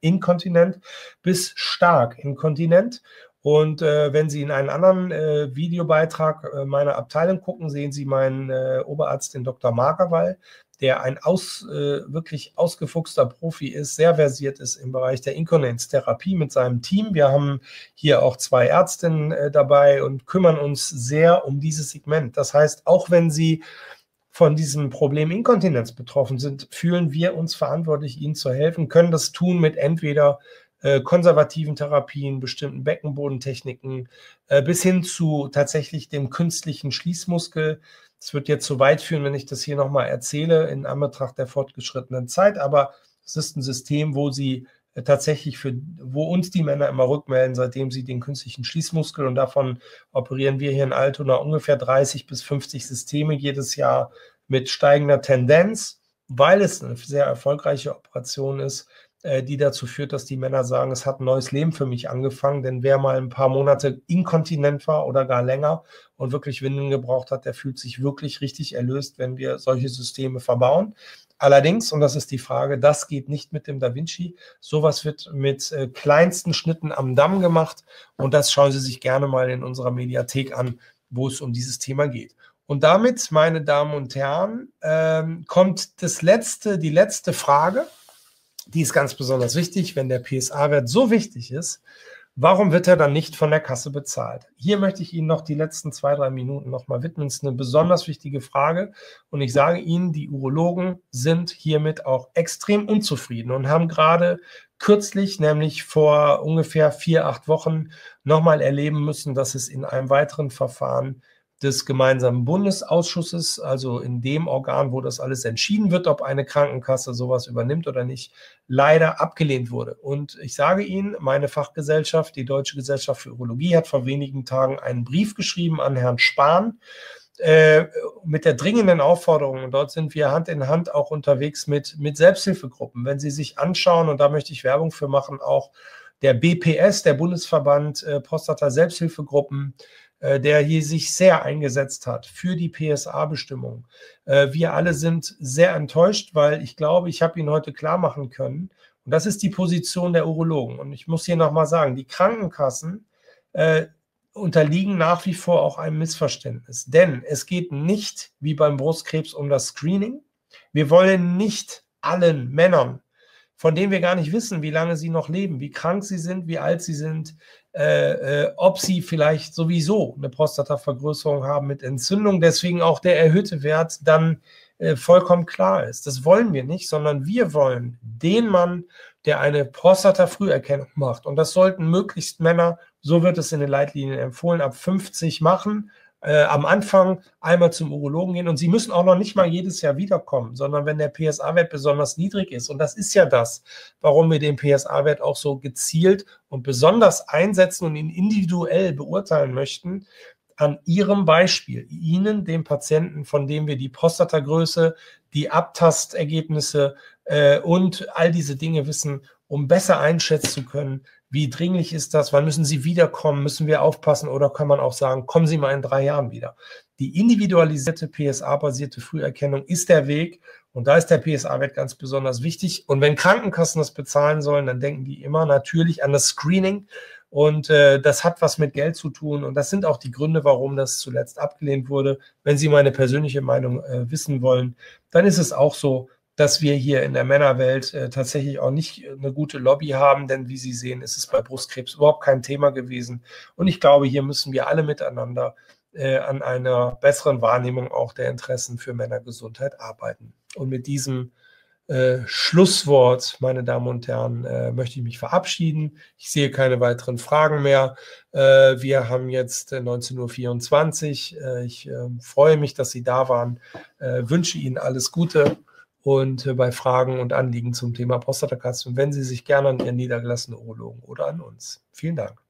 inkontinent bis stark inkontinent. Und äh, wenn Sie in einen anderen äh, Videobeitrag äh, meiner Abteilung gucken, sehen Sie meinen äh, Oberarzt, den Dr. Magerwall, der ein aus, äh, wirklich ausgefuchster Profi ist, sehr versiert ist im Bereich der Inkontinenztherapie mit seinem Team. Wir haben hier auch zwei Ärztinnen äh, dabei und kümmern uns sehr um dieses Segment. Das heißt, auch wenn Sie von diesem Problem Inkontinenz betroffen sind, fühlen wir uns verantwortlich, ihnen zu helfen, können das tun mit entweder äh, konservativen Therapien, bestimmten Beckenbodentechniken, äh, bis hin zu tatsächlich dem künstlichen Schließmuskel. Es wird jetzt zu weit führen, wenn ich das hier nochmal erzähle, in Anbetracht der fortgeschrittenen Zeit, aber es ist ein System, wo sie äh, tatsächlich für, wo uns die Männer immer rückmelden, seitdem sie den künstlichen Schließmuskel und davon operieren wir hier in Altona ungefähr 30 bis 50 Systeme jedes Jahr mit steigender Tendenz, weil es eine sehr erfolgreiche Operation ist, die dazu führt, dass die Männer sagen, es hat ein neues Leben für mich angefangen, denn wer mal ein paar Monate inkontinent war oder gar länger und wirklich Windeln gebraucht hat, der fühlt sich wirklich richtig erlöst, wenn wir solche Systeme verbauen. Allerdings, und das ist die Frage, das geht nicht mit dem Da Vinci. Sowas wird mit äh, kleinsten Schnitten am Damm gemacht und das schauen Sie sich gerne mal in unserer Mediathek an, wo es um dieses Thema geht. Und damit, meine Damen und Herren, ähm, kommt das letzte, die letzte Frage. Die ist ganz besonders wichtig, wenn der PSA-Wert so wichtig ist, Warum wird er dann nicht von der Kasse bezahlt? Hier möchte ich Ihnen noch die letzten zwei, drei Minuten nochmal widmen. Das ist eine besonders wichtige Frage. Und ich sage Ihnen, die Urologen sind hiermit auch extrem unzufrieden und haben gerade kürzlich, nämlich vor ungefähr vier, acht Wochen, nochmal erleben müssen, dass es in einem weiteren Verfahren des gemeinsamen Bundesausschusses, also in dem Organ, wo das alles entschieden wird, ob eine Krankenkasse sowas übernimmt oder nicht, leider abgelehnt wurde. Und ich sage Ihnen, meine Fachgesellschaft, die Deutsche Gesellschaft für Urologie, hat vor wenigen Tagen einen Brief geschrieben an Herrn Spahn äh, mit der dringenden Aufforderung, und dort sind wir Hand in Hand auch unterwegs mit, mit Selbsthilfegruppen. Wenn Sie sich anschauen, und da möchte ich Werbung für machen, auch der BPS, der Bundesverband äh, Prostata Selbsthilfegruppen, der hier sich sehr eingesetzt hat für die PSA-Bestimmung. Äh, wir alle sind sehr enttäuscht, weil ich glaube, ich habe Ihnen heute klar machen können, und das ist die Position der Urologen. Und ich muss hier nochmal sagen, die Krankenkassen äh, unterliegen nach wie vor auch einem Missverständnis. Denn es geht nicht wie beim Brustkrebs um das Screening. Wir wollen nicht allen Männern, von denen wir gar nicht wissen, wie lange sie noch leben, wie krank sie sind, wie alt sie sind, äh, äh, ob sie vielleicht sowieso eine Prostatavergrößerung haben mit Entzündung, deswegen auch der erhöhte Wert dann äh, vollkommen klar ist. Das wollen wir nicht, sondern wir wollen den Mann, der eine Prostata-Früherkennung macht. Und das sollten möglichst Männer, so wird es in den Leitlinien empfohlen, ab 50 machen, äh, am Anfang einmal zum Urologen gehen. Und sie müssen auch noch nicht mal jedes Jahr wiederkommen, sondern wenn der PSA-Wert besonders niedrig ist, und das ist ja das, warum wir den PSA-Wert auch so gezielt und besonders einsetzen und ihn individuell beurteilen möchten, an Ihrem Beispiel, Ihnen, dem Patienten, von dem wir die Prostatagröße, die Abtastergebnisse äh, und all diese Dinge wissen, um besser einschätzen zu können, wie dringlich ist das, wann müssen Sie wiederkommen, müssen wir aufpassen oder kann man auch sagen, kommen Sie mal in drei Jahren wieder. Die individualisierte PSA-basierte Früherkennung ist der Weg und da ist der PSA-Wert ganz besonders wichtig. Und wenn Krankenkassen das bezahlen sollen, dann denken die immer natürlich an das Screening. Und äh, das hat was mit Geld zu tun. Und das sind auch die Gründe, warum das zuletzt abgelehnt wurde. Wenn Sie meine persönliche Meinung äh, wissen wollen, dann ist es auch so, dass wir hier in der Männerwelt äh, tatsächlich auch nicht eine gute Lobby haben, denn wie Sie sehen, ist es bei Brustkrebs überhaupt kein Thema gewesen. Und ich glaube, hier müssen wir alle miteinander äh, an einer besseren Wahrnehmung auch der Interessen für Männergesundheit arbeiten. Und mit diesem äh, Schlusswort, meine Damen und Herren, äh, möchte ich mich verabschieden. Ich sehe keine weiteren Fragen mehr. Äh, wir haben jetzt 19.24 äh, Uhr. Äh, ich ähm, freue mich, dass Sie da waren. wünsche Ihnen alles Gute und bei Fragen und Anliegen zum Thema Prostatakarzinom wenden Sie sich gerne an Ihren niedergelassenen Urologen oder an uns. Vielen Dank.